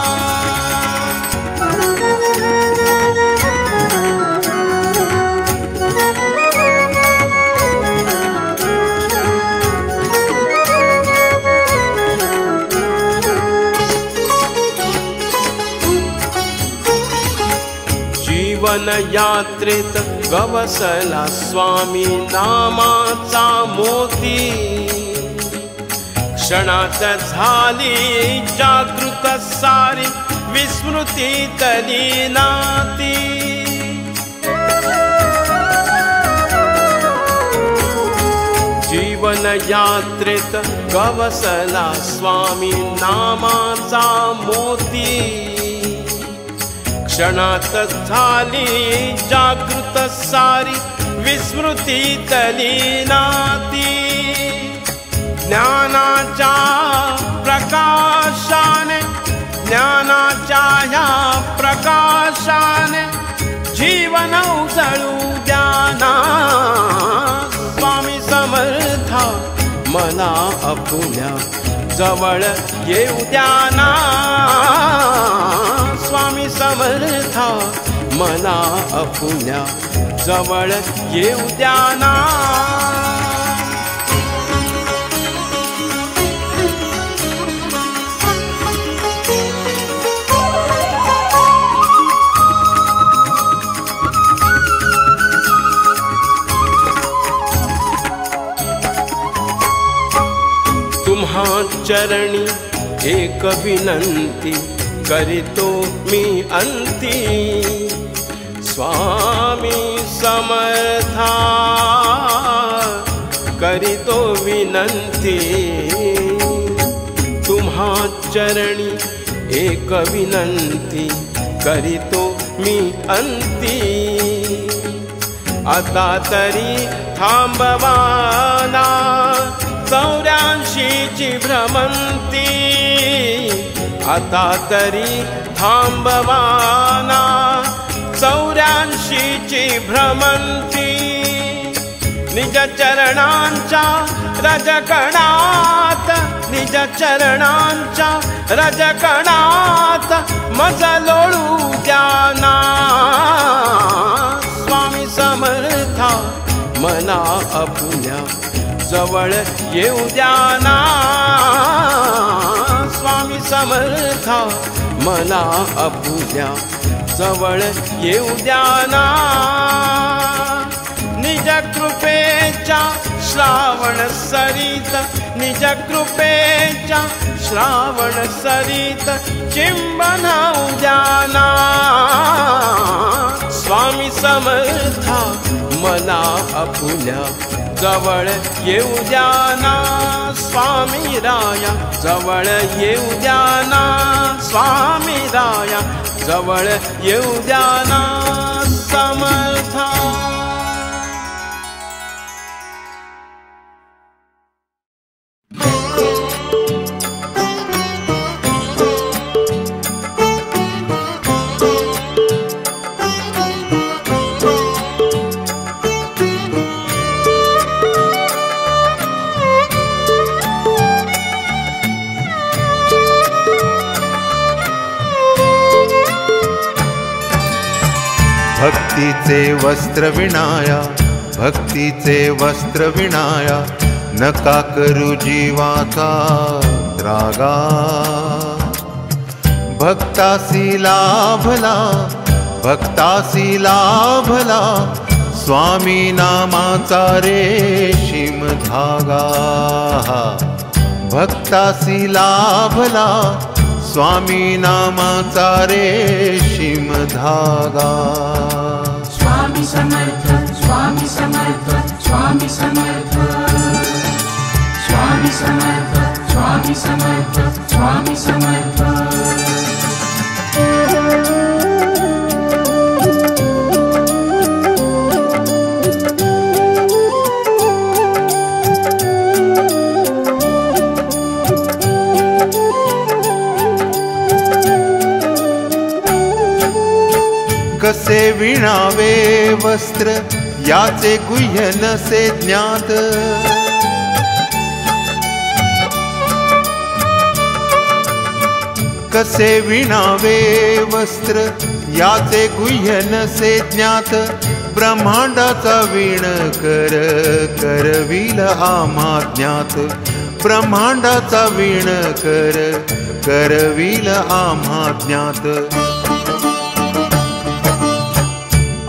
यात्रेत गवसला स्वामी नामाचा मोती। क्षणात झाली जागृत सारी विस्मृती तली नाती। जीवन यात्रेत गवसला स्वामी नामाचा मोती क्षणात झाली जागृत सारी विस्मृती तलीनाती ज्ञानाच्या प्रकाशाने ज्ञानाच्या या प्रकाशाने द्याना स्वामी समर्था मला अपुल्या जवळ येऊ द्याना स्वामी समर्था मला अपुण्या जवळ येऊ द्याना तुम्हा चरणी एक विनंती करितो मी अंती। स्वामी समर्था। करितो विनंती। तुम्हा चरणी एक विनंती। करितो मी अंती। आता तरी थांबवाना। चौऱ्याऐंशीची भ्रमंती। आता तरी थांबवाना चौऱ्याऐंशीची भ्रमंती। निज चरणांच्या रजकणात निज चरणांच्या रजकणात मज लोळू द्याना। स्वामी समर्था मना अपुल्या जवळ येऊ द्याना समर्था मला अपुल्या जवळ येऊ द्याना निज कृपेच्या श्रावण सरित, निज कृपेच्या श्रावण सरित, चिंबना उद्याना। स्वामी समर्था मना आपुल्या जवळ येऊ द्याना स्वामी राया जवळ येऊ द्याना स्वामी राया जवळ येऊ द्याना समर्था भक्तीचे वस्त्र विणाया, भक्तीचे वस्त्र विणाया, नका करू जीवाचा द्रागा भक्तासी लाभला भक्तासी लाभला, स्वामी नामाचा रेशीम धागा. भक्तासी लाभला स्वामी नामाचा रेशीम धागा स्वामी समर्थ स्वामी समर्थ स्वामी समर्थ। स्वामी समर्थ स्वामी समर्थ स्वामी समर्थ। कसे विणावे वस्त्र याचे गुह्य नसे ज्ञात. कसे विणावे वस्त्र याचे गुह्य नसे ज्ञात. ब्रह्मांडाचा विण कर करविल आम्हा ज्ञात ब्रह्मांडाचा विण कर करविल आम्हा ज्ञात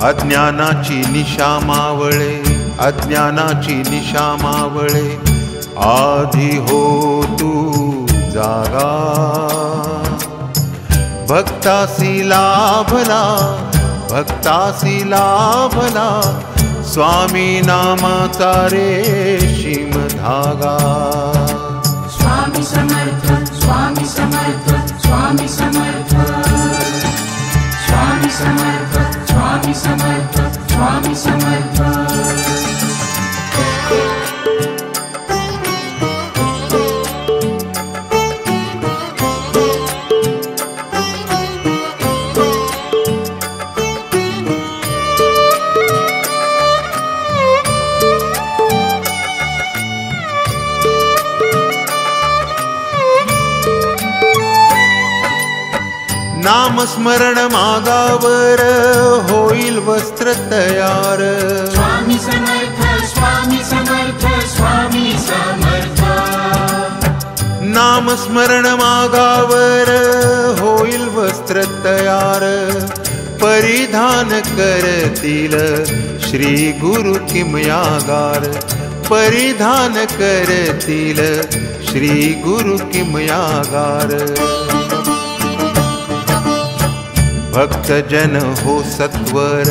अज्ञानाची निशा मावळे, अज्ञानाची निशा मावळे, आधी हो तू जागा. भक्तासी लाभला भक्तासी लाभला, स्वामी नामाचा रेशीम धागा. स्वामी समर्थ स्वामी समर्थ स्वामी समर्थ. स्वामी समर्थ स्वामी समर्थ स्वामी समर्थ। नामस्मरण मागावर होईल वस्त्र तयार। स्वामी समर्थ स्वामी समर्थ स्वामी समर्थ। नामस्मरण मागावर होईल वस्त्र तयार। परिधान करतील श्री गुरु किमयागार परिधान करतील श्री गुरु किमयागार भक्तजन हो सत्वर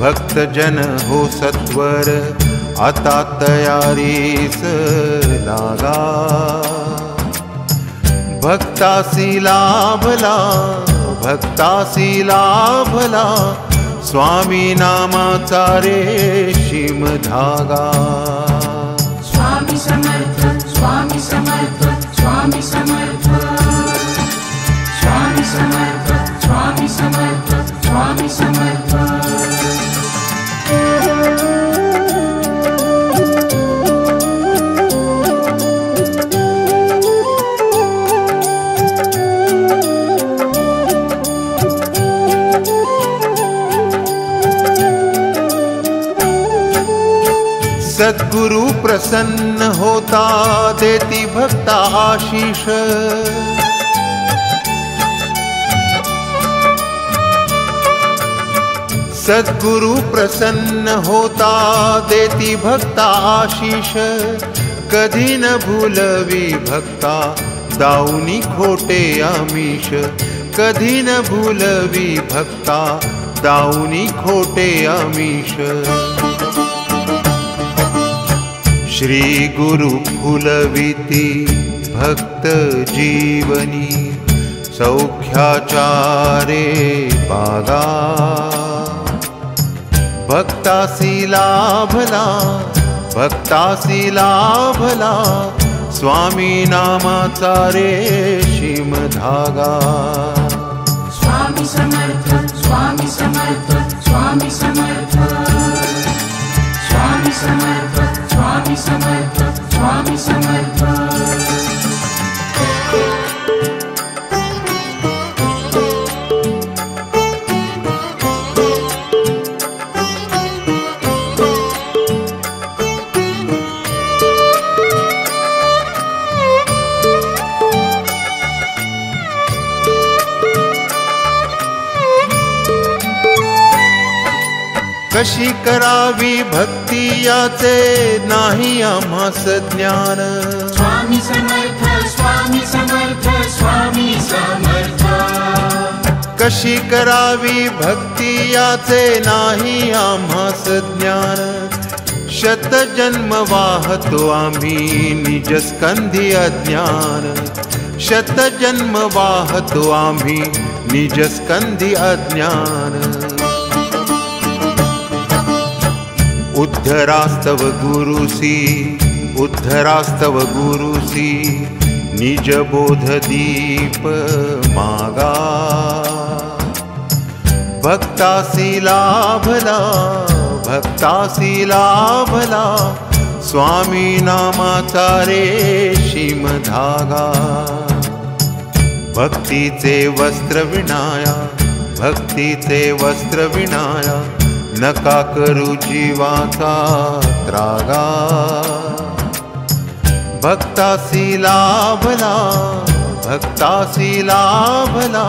भक्तजन हो सत्वर आता तयारीस लागा. भक्तासी लाभला भक्तासी लाभला स्वामी नामाचा रेशीम धागा. स्वामी समर्थ स्वामी समर्थ स्वामी समर्थ. स्वामी समर्थ समर्थ सद्गुरु प्रसन्न होता देती भक्ता आशीष। सद्गुरु प्रसन्न होता, देती भक्ता आशीष। कधी न भूलवी भक्ता, दाऊनी खोटे आमिष। कधी न भूलवी भक्ता, दाऊनी खोटे आमिष। श्री गुरु फुलविती भक्त जीवनी, सौख्याचारे बागा भक्तासी लाभला भक्तासी लाभला स्वामी नामाचा रेशीम धागा। स्वामी समर्थ स्वामी समर्थ स्वामी समर्थ। स्वामी समर्थ स्वामी समर्थ स्वामी समर्थ। कशी करावी भक्ती याचे नाही आम्हास ज्ञान स्वामी समर्थ स्वामी समर्थ स्वामी समर्थ. कशी करावी भक्ती याचे नाही आम्हास ज्ञान शत जन्म वाहतो आम्ही निजस्कंधी अज्ञान. शत जन्म वाहतो आम्ही निजस्कंधी अज्ञान. उद्धरास्तव गुरुसी उद्धरास्तव गुरुसी निजबोध दीप मागा। भक्तासी लाभला भक्तासी लाभला, स्वामी नामाचा रेशीम धागा। भक्तीचे वस्त्र विणाया, भक्तीचे वस्त्र विणाया नका करू जीवाचा त्रागा। भक्तासी लाभला भक्तासी लाभला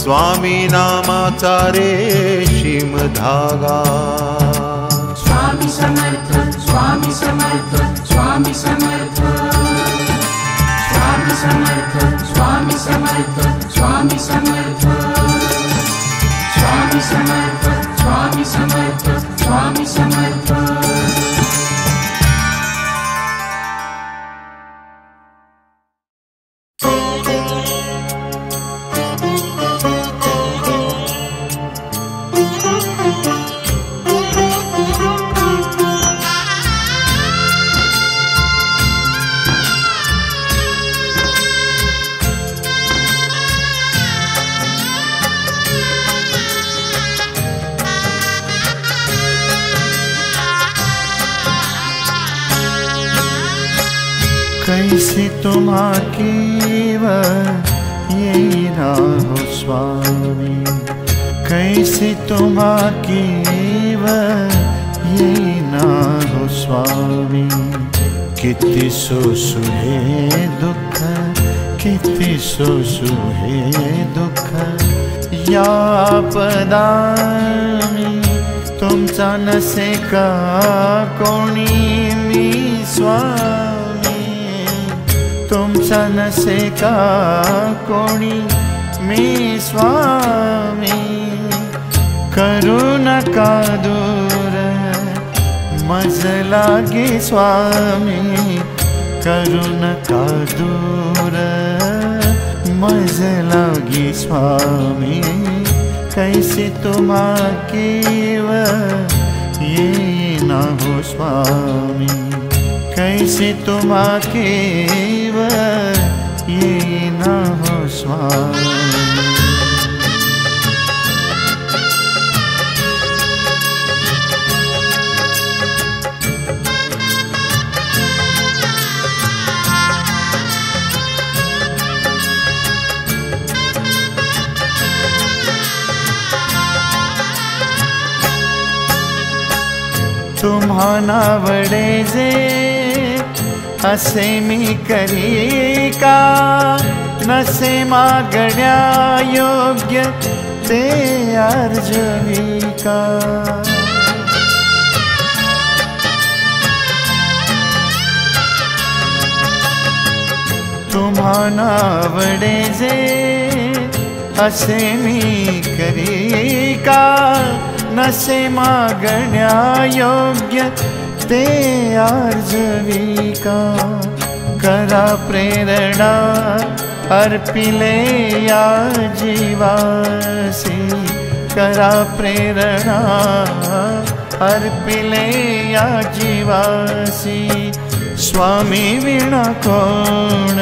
स्वामी नामाचा रेशीम धागा। स्वामी समर्थ स्वामी समर्थ स्वामी समर्थ। स्वामी समर्थ स्वामी समर्थ स्वामी समर्थ। स्वामी समर्थ समर्थ स्वामी समर्थ स्वामी, कैसे तुम्हाकी ये ना हो स्वामी। किति सो सुहे दुख किति सो सुहे दुख। या पदामी तुमचा नसे का कोणी मी स्वामी। तुमचा नसे का कोणी स्वामी स्वामी, करुणा का दूर मजला की स्वामी, करुणा का दूर मजला की स्वामी, कैसे तुम्हारे ये ना हो स्वामी। कैसे तुम्हारे ये ना हो स्वामी। तुम्हा नावडे जे असे मी करी का नसे मागण्या योग्य ते अर्जवी का तुम्हा नावडे जे असे मी करी का नसे मागण्या योग्य ते आर्जवी का करा प्रेरणा अर्पिले या जीवासी करा प्रेरणा अर्पिले या जीवासी स्वामी विणा कोण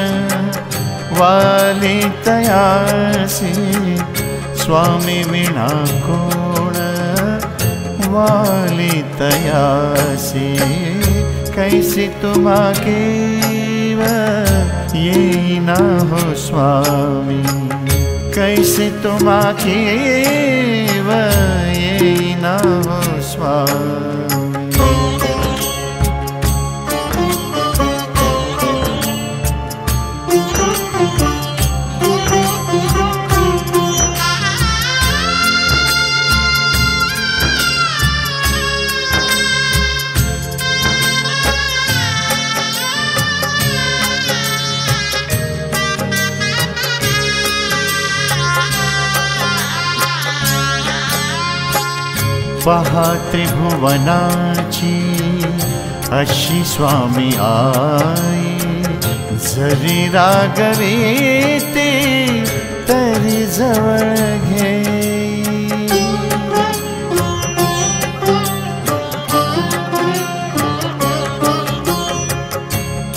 वाली तयासी स्वामी विणा कोण वाली तयासी। कैसी तुम्हाके ये न हो स्वामी। कैसे तुम्हाके ये न हो स्वामी। पहा त्रिभुवनाची अशी स्वामी आई. जरी रागवे ते तरी जवळ घे.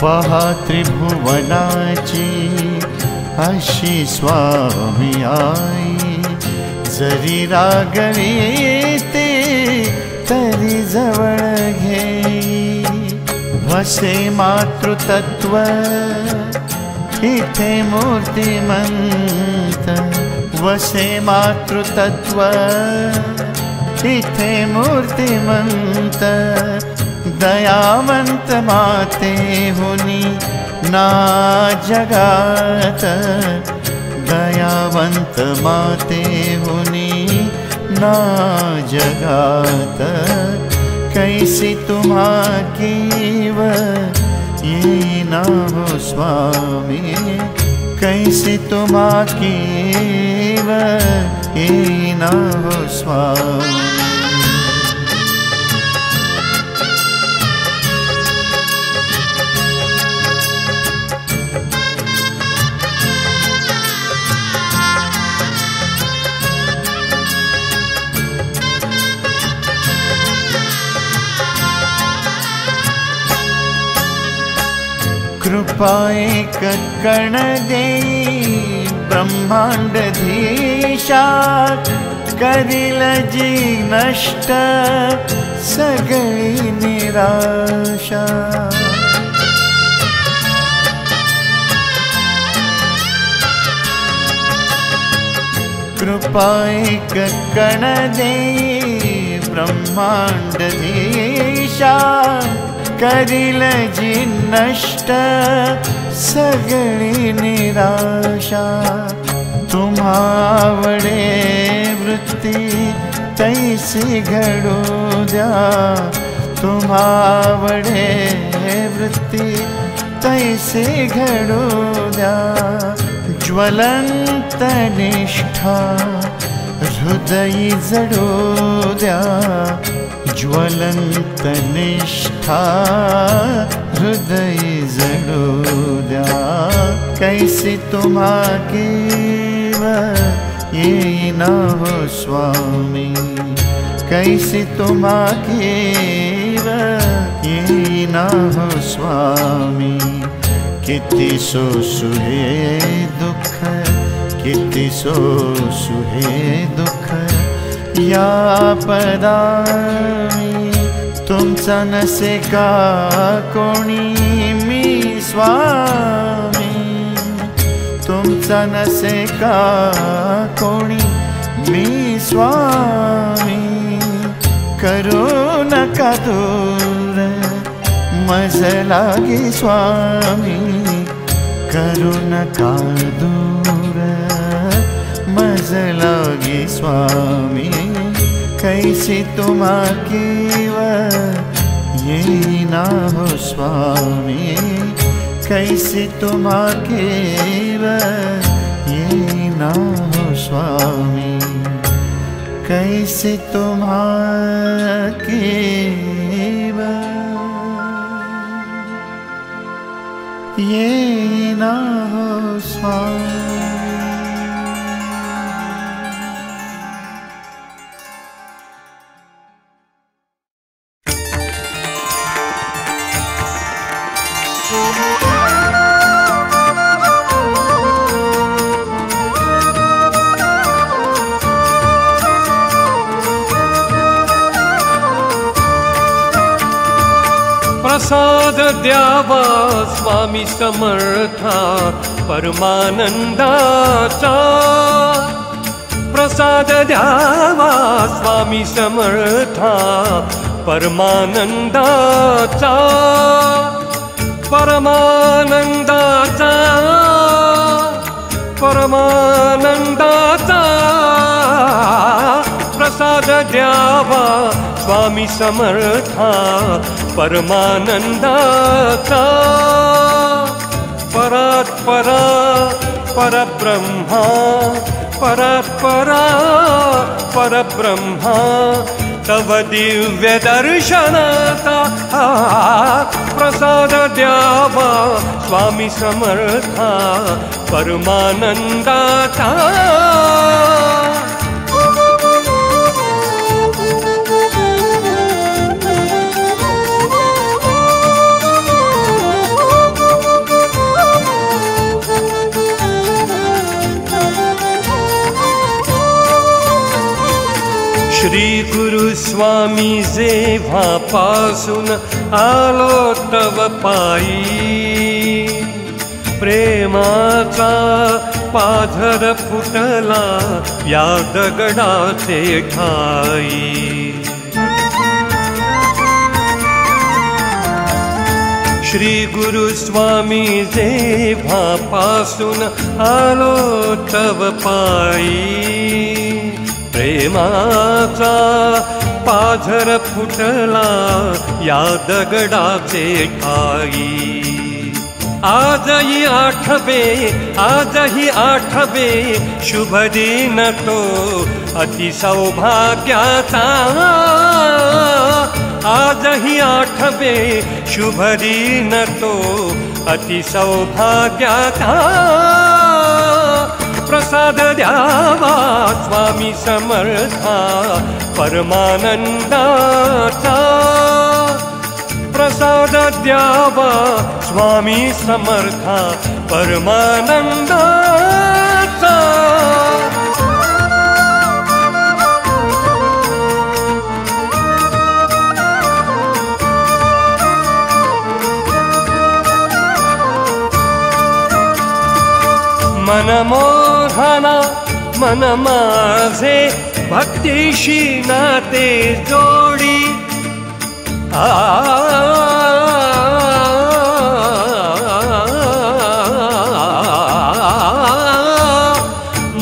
पहा त्रिभुवनाची अशी स्वामी आई. जरी रागवी जवळ घे वसे मातृतत्व, इथे मूर्तिमंत. वसे मातृतत्व, इथे मूर्तिमंत. दयावंत माते हुनी ना जगात. दयावंत माते हुनी ना जगात. कैसी तुम्हा कीव ये ना हो स्वामी। कैसी तुम्हा कीव ये ना हो स्वामी। कृपा एक कण देई ब्रह्मांडधीशा करिल जी नष्ट सगळी निराशा कृपा एक कण देई ब्रह्मांडधीशा करिल जी नष्ट, सगळी निराशा. तुम्हावडे वृत्ती तैसी घडू द्या. तुम्हावडे वृत्ती तैसी घडू द्या. ज्वलंत निष्ठा हृदयी जडू द्या. ज्वलंत निष्ठा हृदय जडू द्या कैसी तुम्हा ये न हो स्वामी। कैसी तुम्हा ये न हो स्वामी। किती सो सुहे दुख, किती सो सुहे दुख। या पदामी तुमचा नसे का कोणी मी स्वामी? तुमचा नसे का कोणी मी स्वामी? करू नका दूर, मज लागे स्वामी। करू नका दूर, मज लागे स्वामी। कैसी तुम्हा केव ये ना हो स्वामी। कैसी तुम्हा केव ये ना हो स्वामी। कैसे तुम्हारे ये ना हो स्वामी। प्रसाद द्यावा स्वामी समर्था परमानन्दाचा प्रसाद द्यावा स्वामी समर्था परमानन्दाचा परमानन्दाचा परमानन्दाचा प्रसाद द्यावा स्वामी समर्था परमानन्दाचा परात्परा परब्रह्मा परात्परा परब्रह्मा तव दिव्यदर्शनता प्रसाद द्यावा स्वामी समर्था परमानन्दाता स्वामी जेव्हा पासून आलो तव पायी. प्रेमाचा पाझर फुटला या दगडाचे ठाई. श्री गुरु स्वामी जेव्हापासून आलो तव पायी. प्रेमाचा पाझर फुटला या दगडाचे ठाई. आजही आठवे आजही आठवे, शुभ दिन तो अतिसौभाग्याचा आजही आठवे, शुभ दिन तो अतिसौभाग्याचा प्रसाद द्यावा स्वामी समर्था परमानन्दाचा प्रसाद द्यावा स्वामी समर्था परमानन्दाचा मनमोहना मन माझे भक्तीशी नाते जोडी आ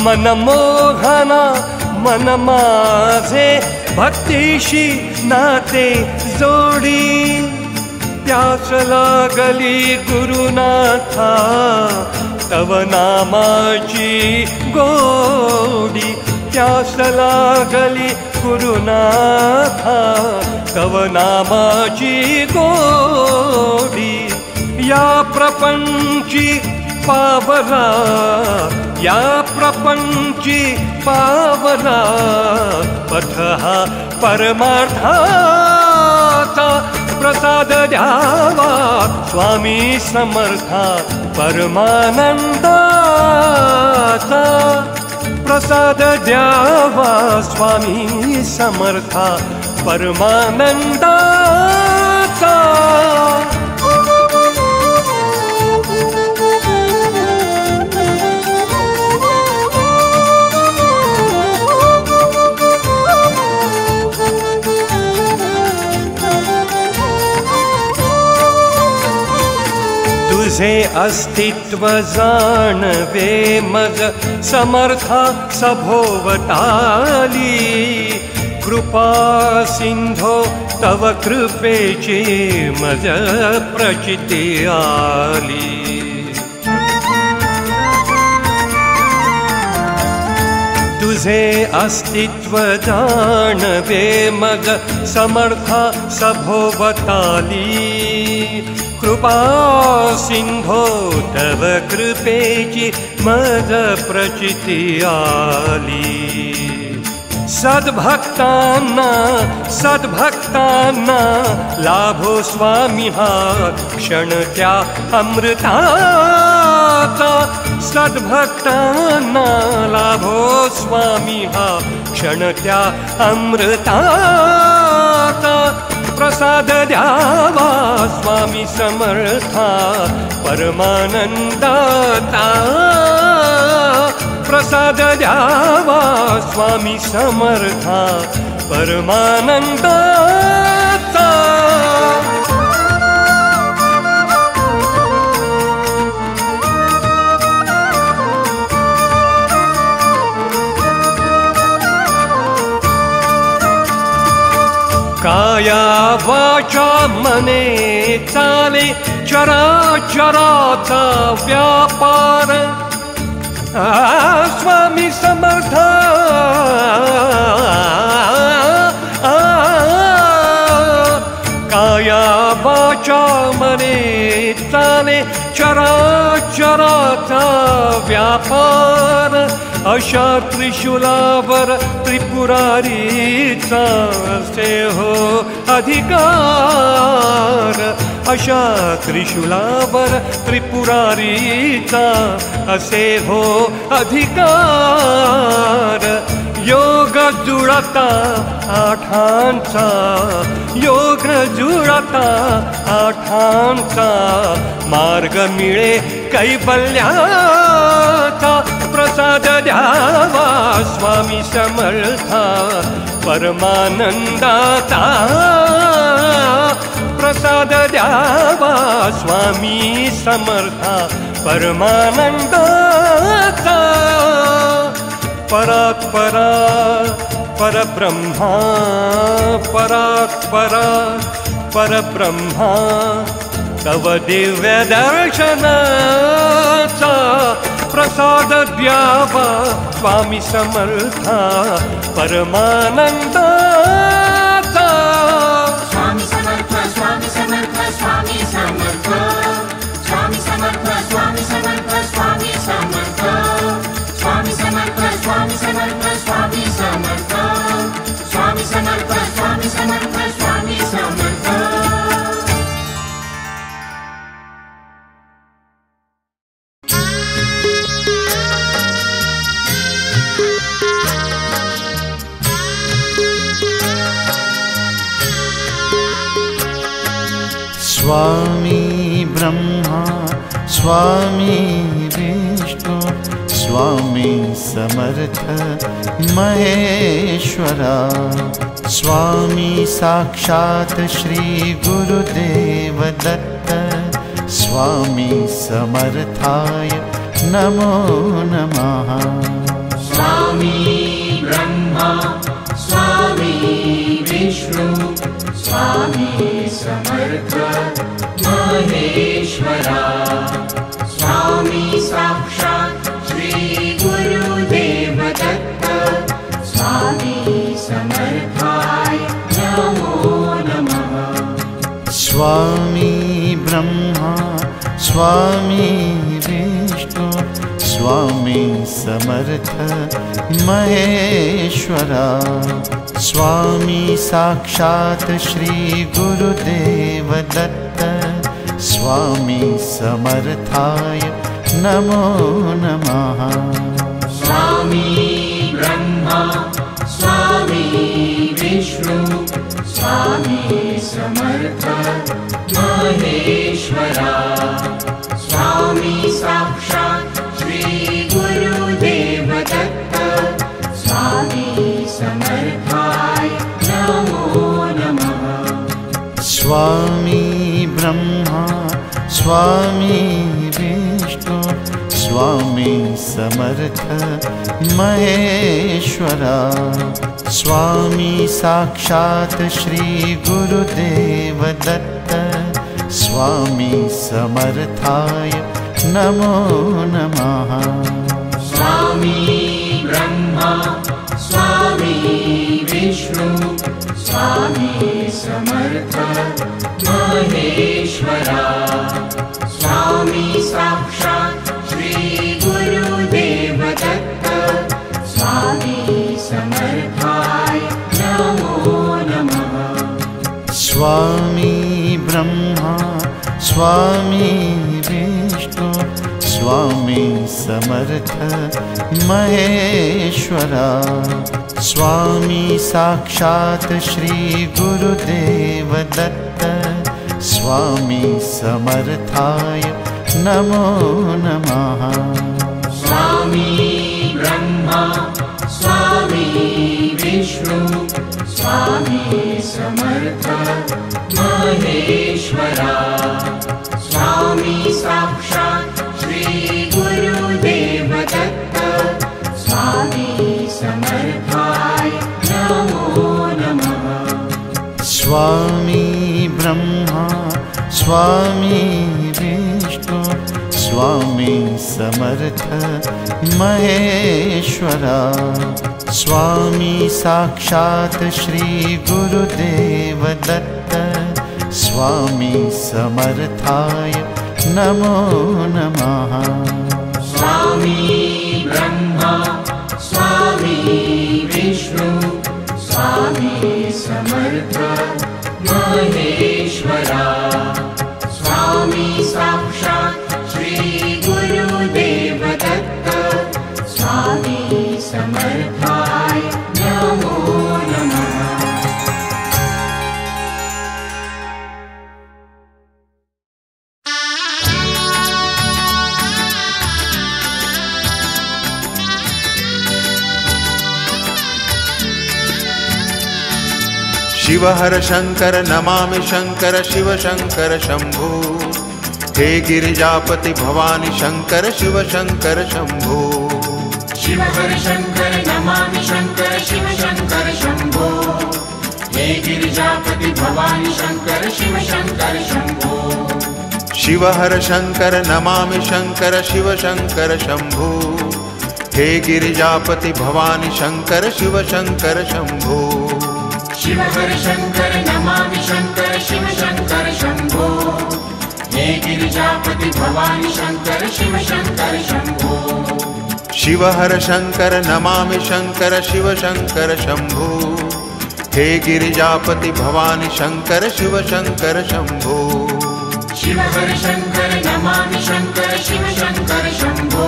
मनमोहना मन माझे भक्तीशी नाते जोडी प्यास लागली गुरुनाथा तव नामाची गोडी प्यास लागली गुरुनाथा तव नामाची गोडी या पावला या प्रपंची पावला पथ हा परमार्थाचा प्रसाद द्यावा स्वामी समर्था परमानंदाचा प्रसाद द्यावा स्वामी समर्था परमानंदाचा तुझे अस्तित्व जाणवे मज समर्था सभोवताली। कृपा सिंधो तव कृपेची मज प्रचिती आली। तुझे अस्तित्व जाणवे मग समर्था सभोवताली कृपा सिंभो तव कृपेचि मद प्रचति सद्भक्तान्ना सद्भक्ता न सद्भक्ता हा क्षणत्या अमृताता सद्भक्तान्ना लाभो स्वामी हा क्षणत्या अमृता प्रसाद द्यावा स्वामी समर्था परमानंदाता प्रसाद द्यावा स्वामी समर्था परमानंदाचा काया वाचा मने चाले चराचराचा व्यापार। आ, स्वामी समर्थ। काया वाचा मने चाले चराचराचा व्यापार अशा त्रिशूलावर त्रिपुरारीचा असे हो अधिकार। अशा त्रिशूलावर त्रिपुरारीचा असे हो अधिकार। योग जुळता आठांचा, योग जुळता आठांचा। मार्ग मिळे कैबल्याचा प्रसाद द्यावा स्वामी समर्था परमानंदाचा प्रसाद द्यावा स्वामी समर्था परमानंदाचा परात् परा परब्रह्मा परात् परा परब्रह्मा तव दिव्य प्रसाद्या स्वामी समर्था परमानन्दामि स्वामि स्वामि स्वामि स्वामी ब्रह्मा स्वामी विष्णु स्वामी समर्थ महेश्वरा स्वामी साक्षात् श्री गुरुदेव दत्त स्वामी समर्थाय नमो नमः। स्वामी ब्रह्मा स्वामी स्वामी समर्थ महेश्वरा। स्वामी साक्षात् श्री गुरुदेव दत्त स्वामी समर्थाय नमो नमः। स्वामी ब्रह्मा, स्वामी स्वामी समर्थ महेश्वरा। स्वामी साक्षात् श्री गुरुदेव दत्त स्वामी समर्थाय नमो नमः। स्वामी स्वामी विष्णु स्वामी समर्थ महेश्वरा। स्वामी साक्षात् समर्थाय नमो नमः। स्वामी ब्रह्मा स्वामी विष्णु स्वामी समर्थ महेश्वरा। स्वामी साक्षात् श्री गुरुदेव दत्त स्वामी समर्थाय नमो नमः। स्वामी ब्रह्मा स्वामी समर्थ महेश्वरा। स्वामी साक्षात् श्रीगुरुदेव दत्त स्वामी समर्थाय नमो नमः। स्वामी ब्रह्मा स्वामी स्वामी समर्थ महेश्वरा। स्वामी साक्षात् श्रीगुरुदेव दत्त। स्वामी समर्थाय नमो नमः। स्वामी ब्रह्मा स्वामी समर्थ महेश्वरा। स्वामी साक्षात् स्वामी ब्रह्मा स्वामी विष्णु स्वामी समर्थ महेश्वरा स्वामी साक्षात् श्रीगुरुदेव दत्त स्वामी समर्थाय नमो नमः। स्वामी स्वामी समर्थ महेश्वरा। स्वामी साक्षात् शिव हर शंकर नमामि शंकर शिव शंकर शंभो। हे गिरिजापति भवानी शंकर शिव शंकर शंभो। शिव हर शंकर नमामि शंकर शिव शंकर शंभो। हे गिरिजापति भवानी शंकर शिव शंकर शंभो। शिव हर शंकर नमामि शंकर शिव शंकर शंभो। हे गिरिजापति भवानी शंकर शिव शंकर शंभो। शिव हर शंकर नमामि शंकर शिव शंकर शंभो। हे गिरिजापति भवानी शंकर शिव शंकर शंभो। शिव हर शंकर नमामि शंकर शिव शंकर शंभो। हे गिरिजापति भवानी शंकर शिव शंकर शंभो। शिव हर शंकर नमामि शंकर शिव शंकर शंभो।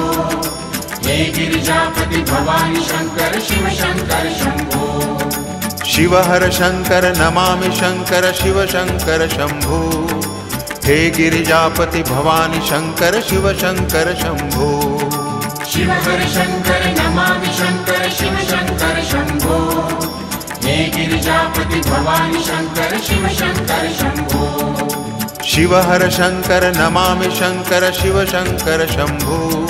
हे गिरिजापति भवानी शंकर शिव शंकर शंभो। शिव हर शंकर नमा शंकर शिव शंकर शंभो। हे गिरिजापति भवानी शंकर शिव शंकर शंभो। शिव हर शंकर नमा शंकर शिव शंकर शंभो। हे गिरिजापति भवानी शंकर शिव शंकर शंभो। शिव हर शंकर नमा शंकर शिव शंकर शंभो।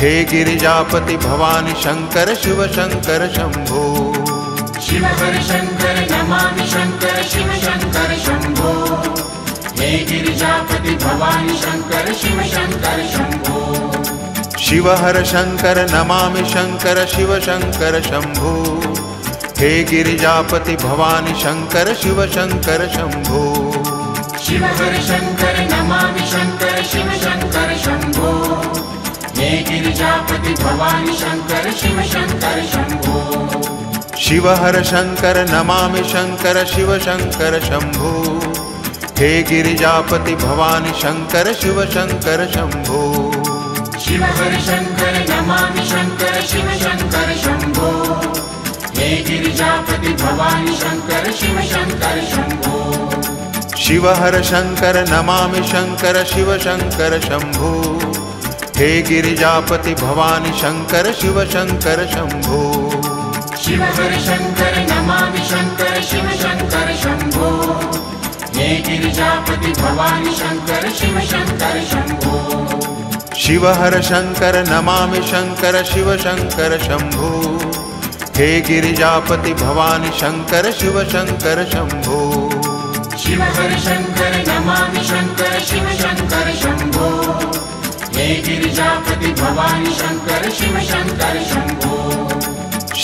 हे गिरिजापति भवानी शंकर शिव शंकर शंभो। शिव हर शंकर नमामि शंकर शिव शंकर शंभो। हे गिरिजापति भवानी शंकर शिव शंकर शंभो। शिव हर शंकर नमामि शंकर शिव शंकर शंभो। हे गिरिजापति भवानी शंकर शिव शंकर शंभो। शिव हर शंकर नमामि शंकर शिव शंकर शंभो। हे गिरिजापति भवानी शंकर शिव शंकर शंभो। शिव हर शंकर नमामि शंकर शिव शंकर शंभो। हे गिरिजापति भवानी शंकर शिव शंकर शंभो। शिव हर शंकर नमामि शंकर शिव शंकर शंभो। हे गिरिजापति भवानी शंकर शिव शंकर शंभो। शिव हर शंकर नमामि शंकर शिव शंकर शंभो। हे गिरिजापति भवानी शंकर शिव शंकर शंभो। शिव हर शङ्कर नमामि शङ्कर शिव शङ्कर शम्भो हे गिरिजापति भवानि शङ्कर शिव शङ्कर शम्भो शिव हर शङ्कर नमामि शङ्कर शिव शङ्कर शम्भो हे गिरिजापति भवानि शङ्कर शिव शङ्कर शम्भो शिव हर शङ्कर नमामि शङ्कर शिव शङ्कर शम्भो हे गिरिजापति भवानि शङ्कर शिव शङ्कर शम्भो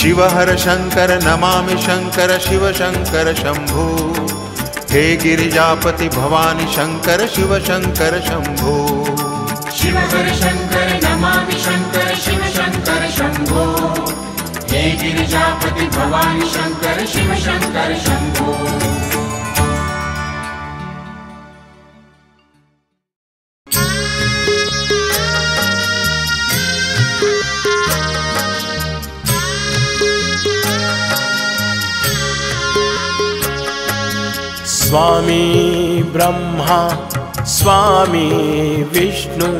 शिव हर शंकर नमा शंकर शिव शंकर शंभो। हे गिरिजापति भवानी शंकर शिव शंकर शंभो। शिव हर शंकर नमा शंकर शिव शंकर शंभो। हे गिरिजापति भवानी शंकर शिव शंकर शंभो। स्वामी ब्रह्मा स्वामी विष्णु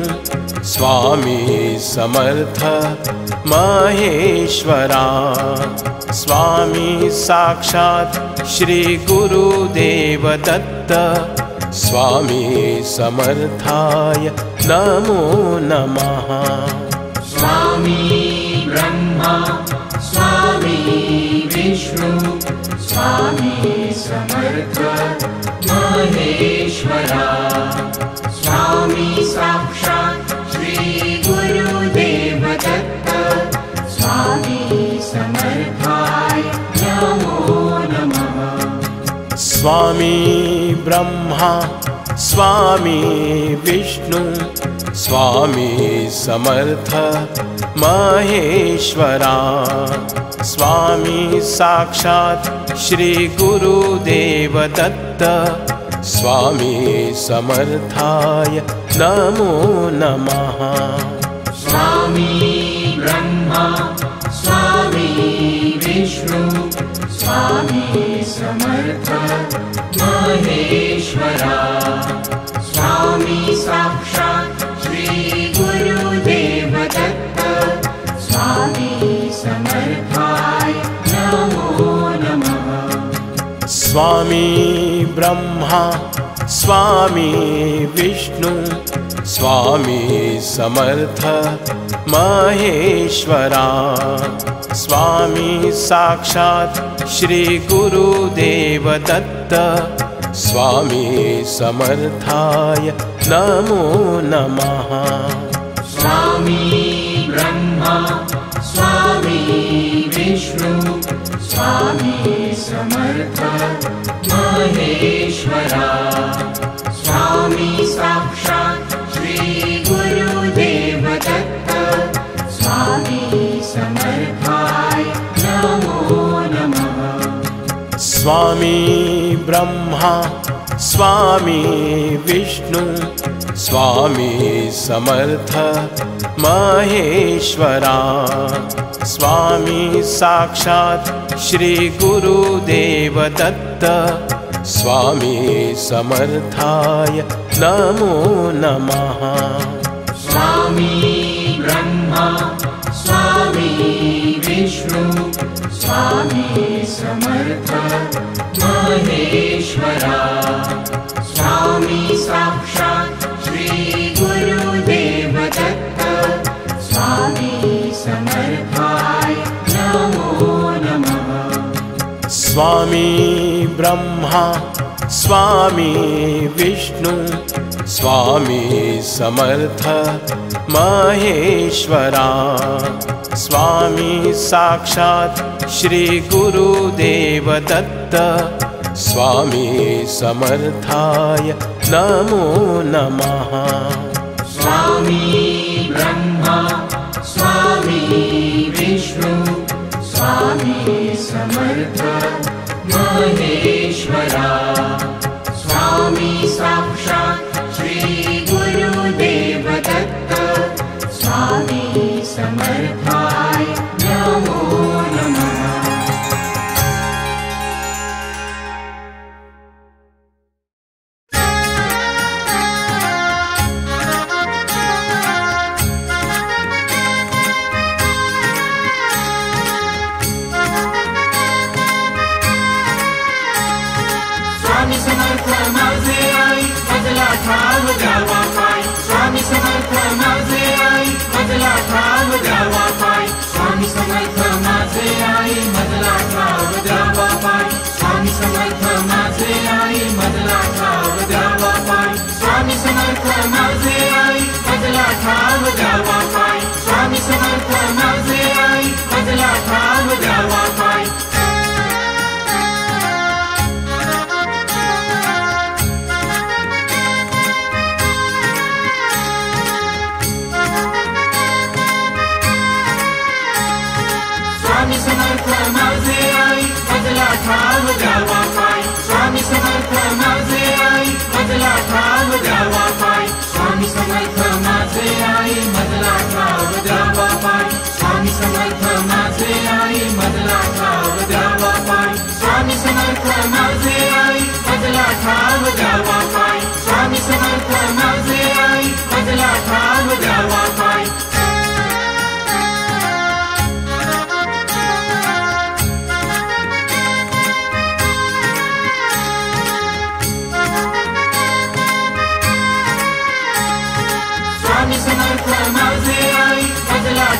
स्वामी समर्थ महेश्वरा स्वामी साक्षात् श्रीगुरुदेवदत्त स्वामी समर्थाय नमो नमः। स्वामी ब्रह्मा स्वामी विष्णु स्वामी समर्थ महेश्वरा। स्वामी साक्षात् श्रीगुरुदेवदत्त स्वामी समर्थाय नमो नमः। स्वामी ब्रह्मा स्वामी विष्णु स्वामी समर्थ महेश्वरा स्वामी साक्षात् श्रीगुरुदेवदत्त स्वामी समर्थाय नमो नमः। स्वामी ब्रह्मा स्वामी विष्णु स्वामी समर्थ महेश्वरा। स्वामी साक्षात् स्वामी ब्रह्मा स्वामी विष्णु स्वामी समर्थ महेश्वरा स्वामी साक्षात् श्रीगुरुदेवदत्त स्वामी समर्थाय नमो नमः। स्वामी ब्रह्मा स्वामी स्वामी समर्थ महेश्वरा। स्वामी साक्षात् श्रीगुरुदेवदत्त स्वामी समर्थाय नमो नमः। स्वामी ब्रह्मा स्वामी विष्णु स्वामी समर्थ महेश्वरा स्वामी साक्षात् श्रीगुरुदेवदत्त स्वामी समर्थाय नमो नमः। स्वामी समर्थ महेश्वरा। स्वामी साक्षात् स्वामी ब्रह्मा स्वामी विष्णु स्वामी समर्थ महेश्वरा स्वामी साक्षात् श्रीगुरुदेवदत्त स्वामी समर्थाय नमो नमः स्वामी स्वामी समर्थ महेश्वरा। स्वामी साक्षात् माझे आई मजला ठाम द्यावा पाय स्वामी समर्थ माझे आई मजला ठाम द्यावा पाय स्वामी समर्थ माझे आई मजला ठाम द्यावा पाय स्वामी समर्थ माझे आई मजला ठाम माझे आई मजला ठाव द्यावा पाय. स्वामी समर्थ माझे आई मजला ठाव द्यावा पाय. स्वामी समर्थ माझे आई मजला ठाव द्यावा पाय. स्वामी समर्थ माझे आई मजला ठाव द्यावा पाय.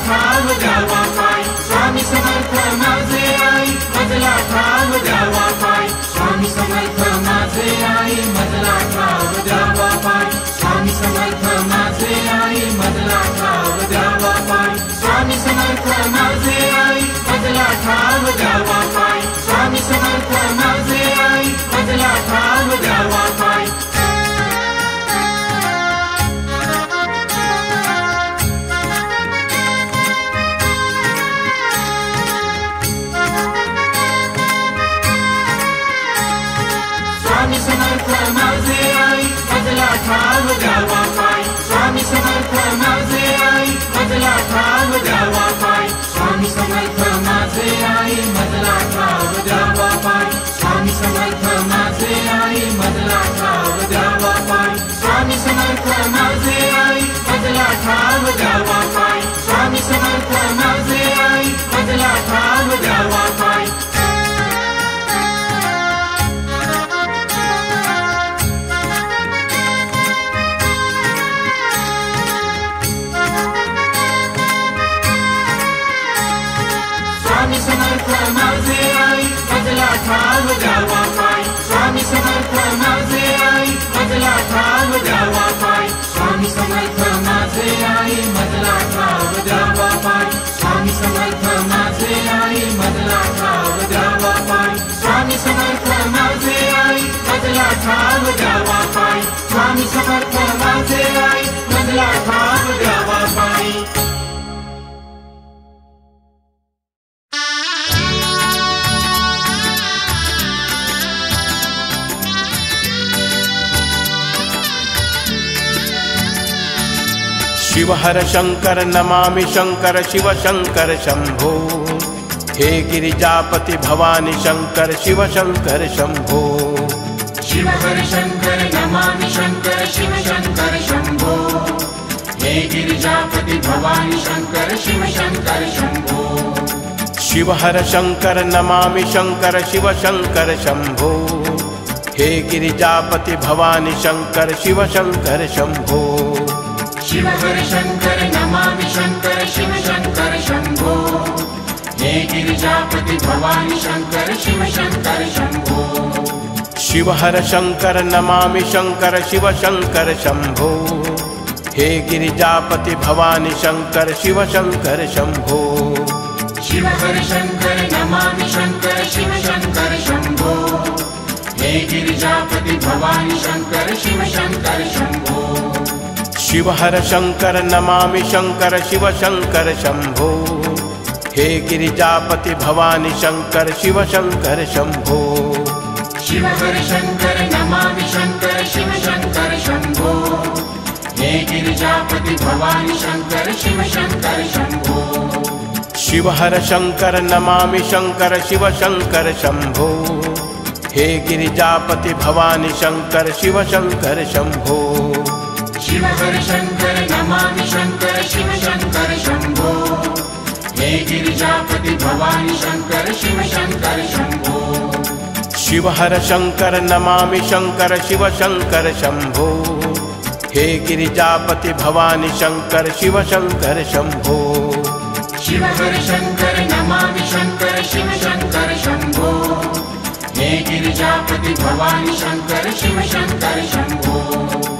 ठाव द्यावा पाय. स्वामी समर्थ माझे आई मजला ठाव द्यावा पाय. स्वामी समर्थ माझे आई मजला ठाव द्यावा पाय. स्वामी समर्थ माझे आई मजला ठाव द्यावा पाय. स्वामी समर्थ माझे आई मजला ठाव द्यावा पाय. स्वामी समर्थ माझे आई मजला ठाव द्यावा पाय. ठाव द्यावा पाय. स्वामी समर्थ माझे आई मजला ठाव द्यावा पाय. स्वामी समर्थ माझे आई मजला ठाव द्यावा पाय. स्वामी समर्थ माझे आई मजला ठाव द्यावा पाय. स्वामी समर्थ माझे आई मजला ठाव द्यावा पाय. स्वामी समर्थ माझे आई मजला ठाव द्यावा पाय. ठाव द्यावा पाय. स्वामी समर्थ माझे आई मजला ठाव द्यावा पाय. स्वामी समर्थ माझे आई मजला ठाव द्यावा पाय. स्वामी समर्थ माझे आई मजला ठाव द्यावा पाय. स्वामी समर्थ माझे आई मजला ठाव द्यावा पाय. स्वामी समर्थ माझे आई मजला ठाव शिव हर शङ्कर नमामि शङ्कर शिव शङ्कर शम्भो हे गिरिजापति भवानि शङ्कर शिव शङ्कर शम्भो शिव हर शङ्कर नमामि शङ्कर शिव शङ्कर शम्भो हे गिरिजापति भवानि शङ्कर शिव शङ्कर शम्भो शिव हर शङ्कर नमामि शङ्कर शिव शङ्कर शम्भो हे गिरिजापति भवानि शङ्कर शिव शङ्कर शम्भो शिव हर शङ्कर नमामि शङ्कर शिव शङ्कर शम्भो। हे गिरिजापति भवानि शङ्कर शिव शङ्कर शम्भो। शिव हर शङ्कर नमामि शङ्कर शिव शङ्कर शम्भो। हे गिरिजापति भवानि शङ्कर शिव शङ्कर शम्भो। शिव हर शङ्कर नमामि शङ्कर शिव शङ्कर शम्भो। हे गिरिजापति भवानि शङ्कर शिव शङ्कर शम्भो शिव हर शङ्कर नमामि शङ्कर शिव शङ्कर शम्भो हे गिरिजापति भवानि शङ्कर शिव शङ्कर शम्भो शिव हर शङ्कर नमामि शङ्कर शिव शङ्कर शम्भो हे गिरिजापति भवानि शङ्कर शिव शङ्कर शम्भो शिव हर शङ्कर नमामि शङ्कर शिव शङ्कर शम्भो हे गिरिजापति भवानि शङ्कर शिव शङ्कर शम्भो हर शङ्कर नमामि शङ्कर शिव शङ्कर शम्भो। हे गिरिजापति भवानि शङ्कर शिव शङ्कर शम्भो। शिव हर शङ्कर नमामि शङ्कर शिव शङ्कर शम्भो। हे गिरिजापति भवानि शङ्कर शिव शङ्कर शम्भो। शिव हर शङ्कर नमामि शङ्कर शिव शङ्कर शम्भो। हे गिरिजापति भवानि शङ्कर शिव शङ्कर शम्भो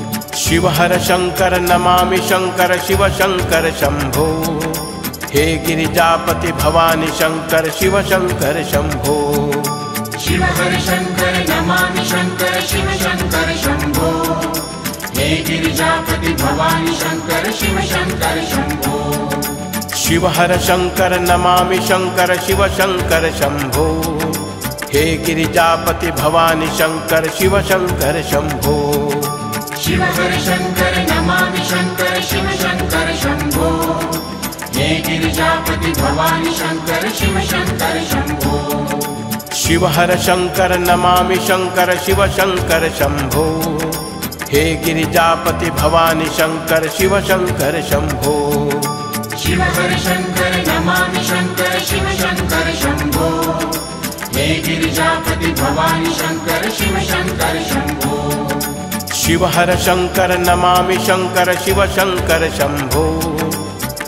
शिव हर शङ्कर नमामि शङ्कर शिव शङ्कर शम्भो हे गिरिजापति भवानि शङ्कर शिव शङ्कर शम्भो शिव हर शङ्कर नमामि शङ्कर शिव शङ्कर शम्भो हे गिरिजापति भवानि शङ्कर शिव शङ्कर शम्भो शिव हर शङ्कर नमामि शङ्कर शिव शङ्कर शम्भो हे गिरिजापति भवानि शङ्कर शिव शङ्कर शम्भो शिव हर शंकर नमामि शंकर शिव शंकर शंभो। हे गिरिजापति भवानी शंकर शिव शंकर शंभो। शिव हर शंकर नमामि शंकर शिव शंकर शंभो। हे गिरिजापति भवानी शंकर शिव शंकर शंभो। शिव हर शंकर नमामि शंकर शिव शंकर शंभो। हे गिरिजापति भवानी शंकर शिव शंकर शंभो। शिव हर शङ्कर नमामि शङ्कर शिव शङ्कर शम्भो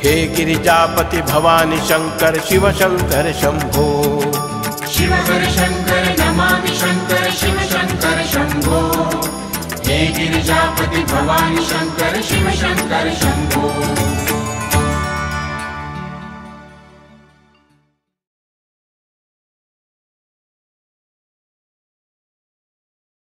हे गिरिजापति भवानि शङ्कर शिव शङ्कर शम्भो शिव हर शङ्कर नमामि शङ्कर शिव शङ्कर शम्भो हे गिरिजापति भवानि शङ्कर शिव शङ्कर शम्भो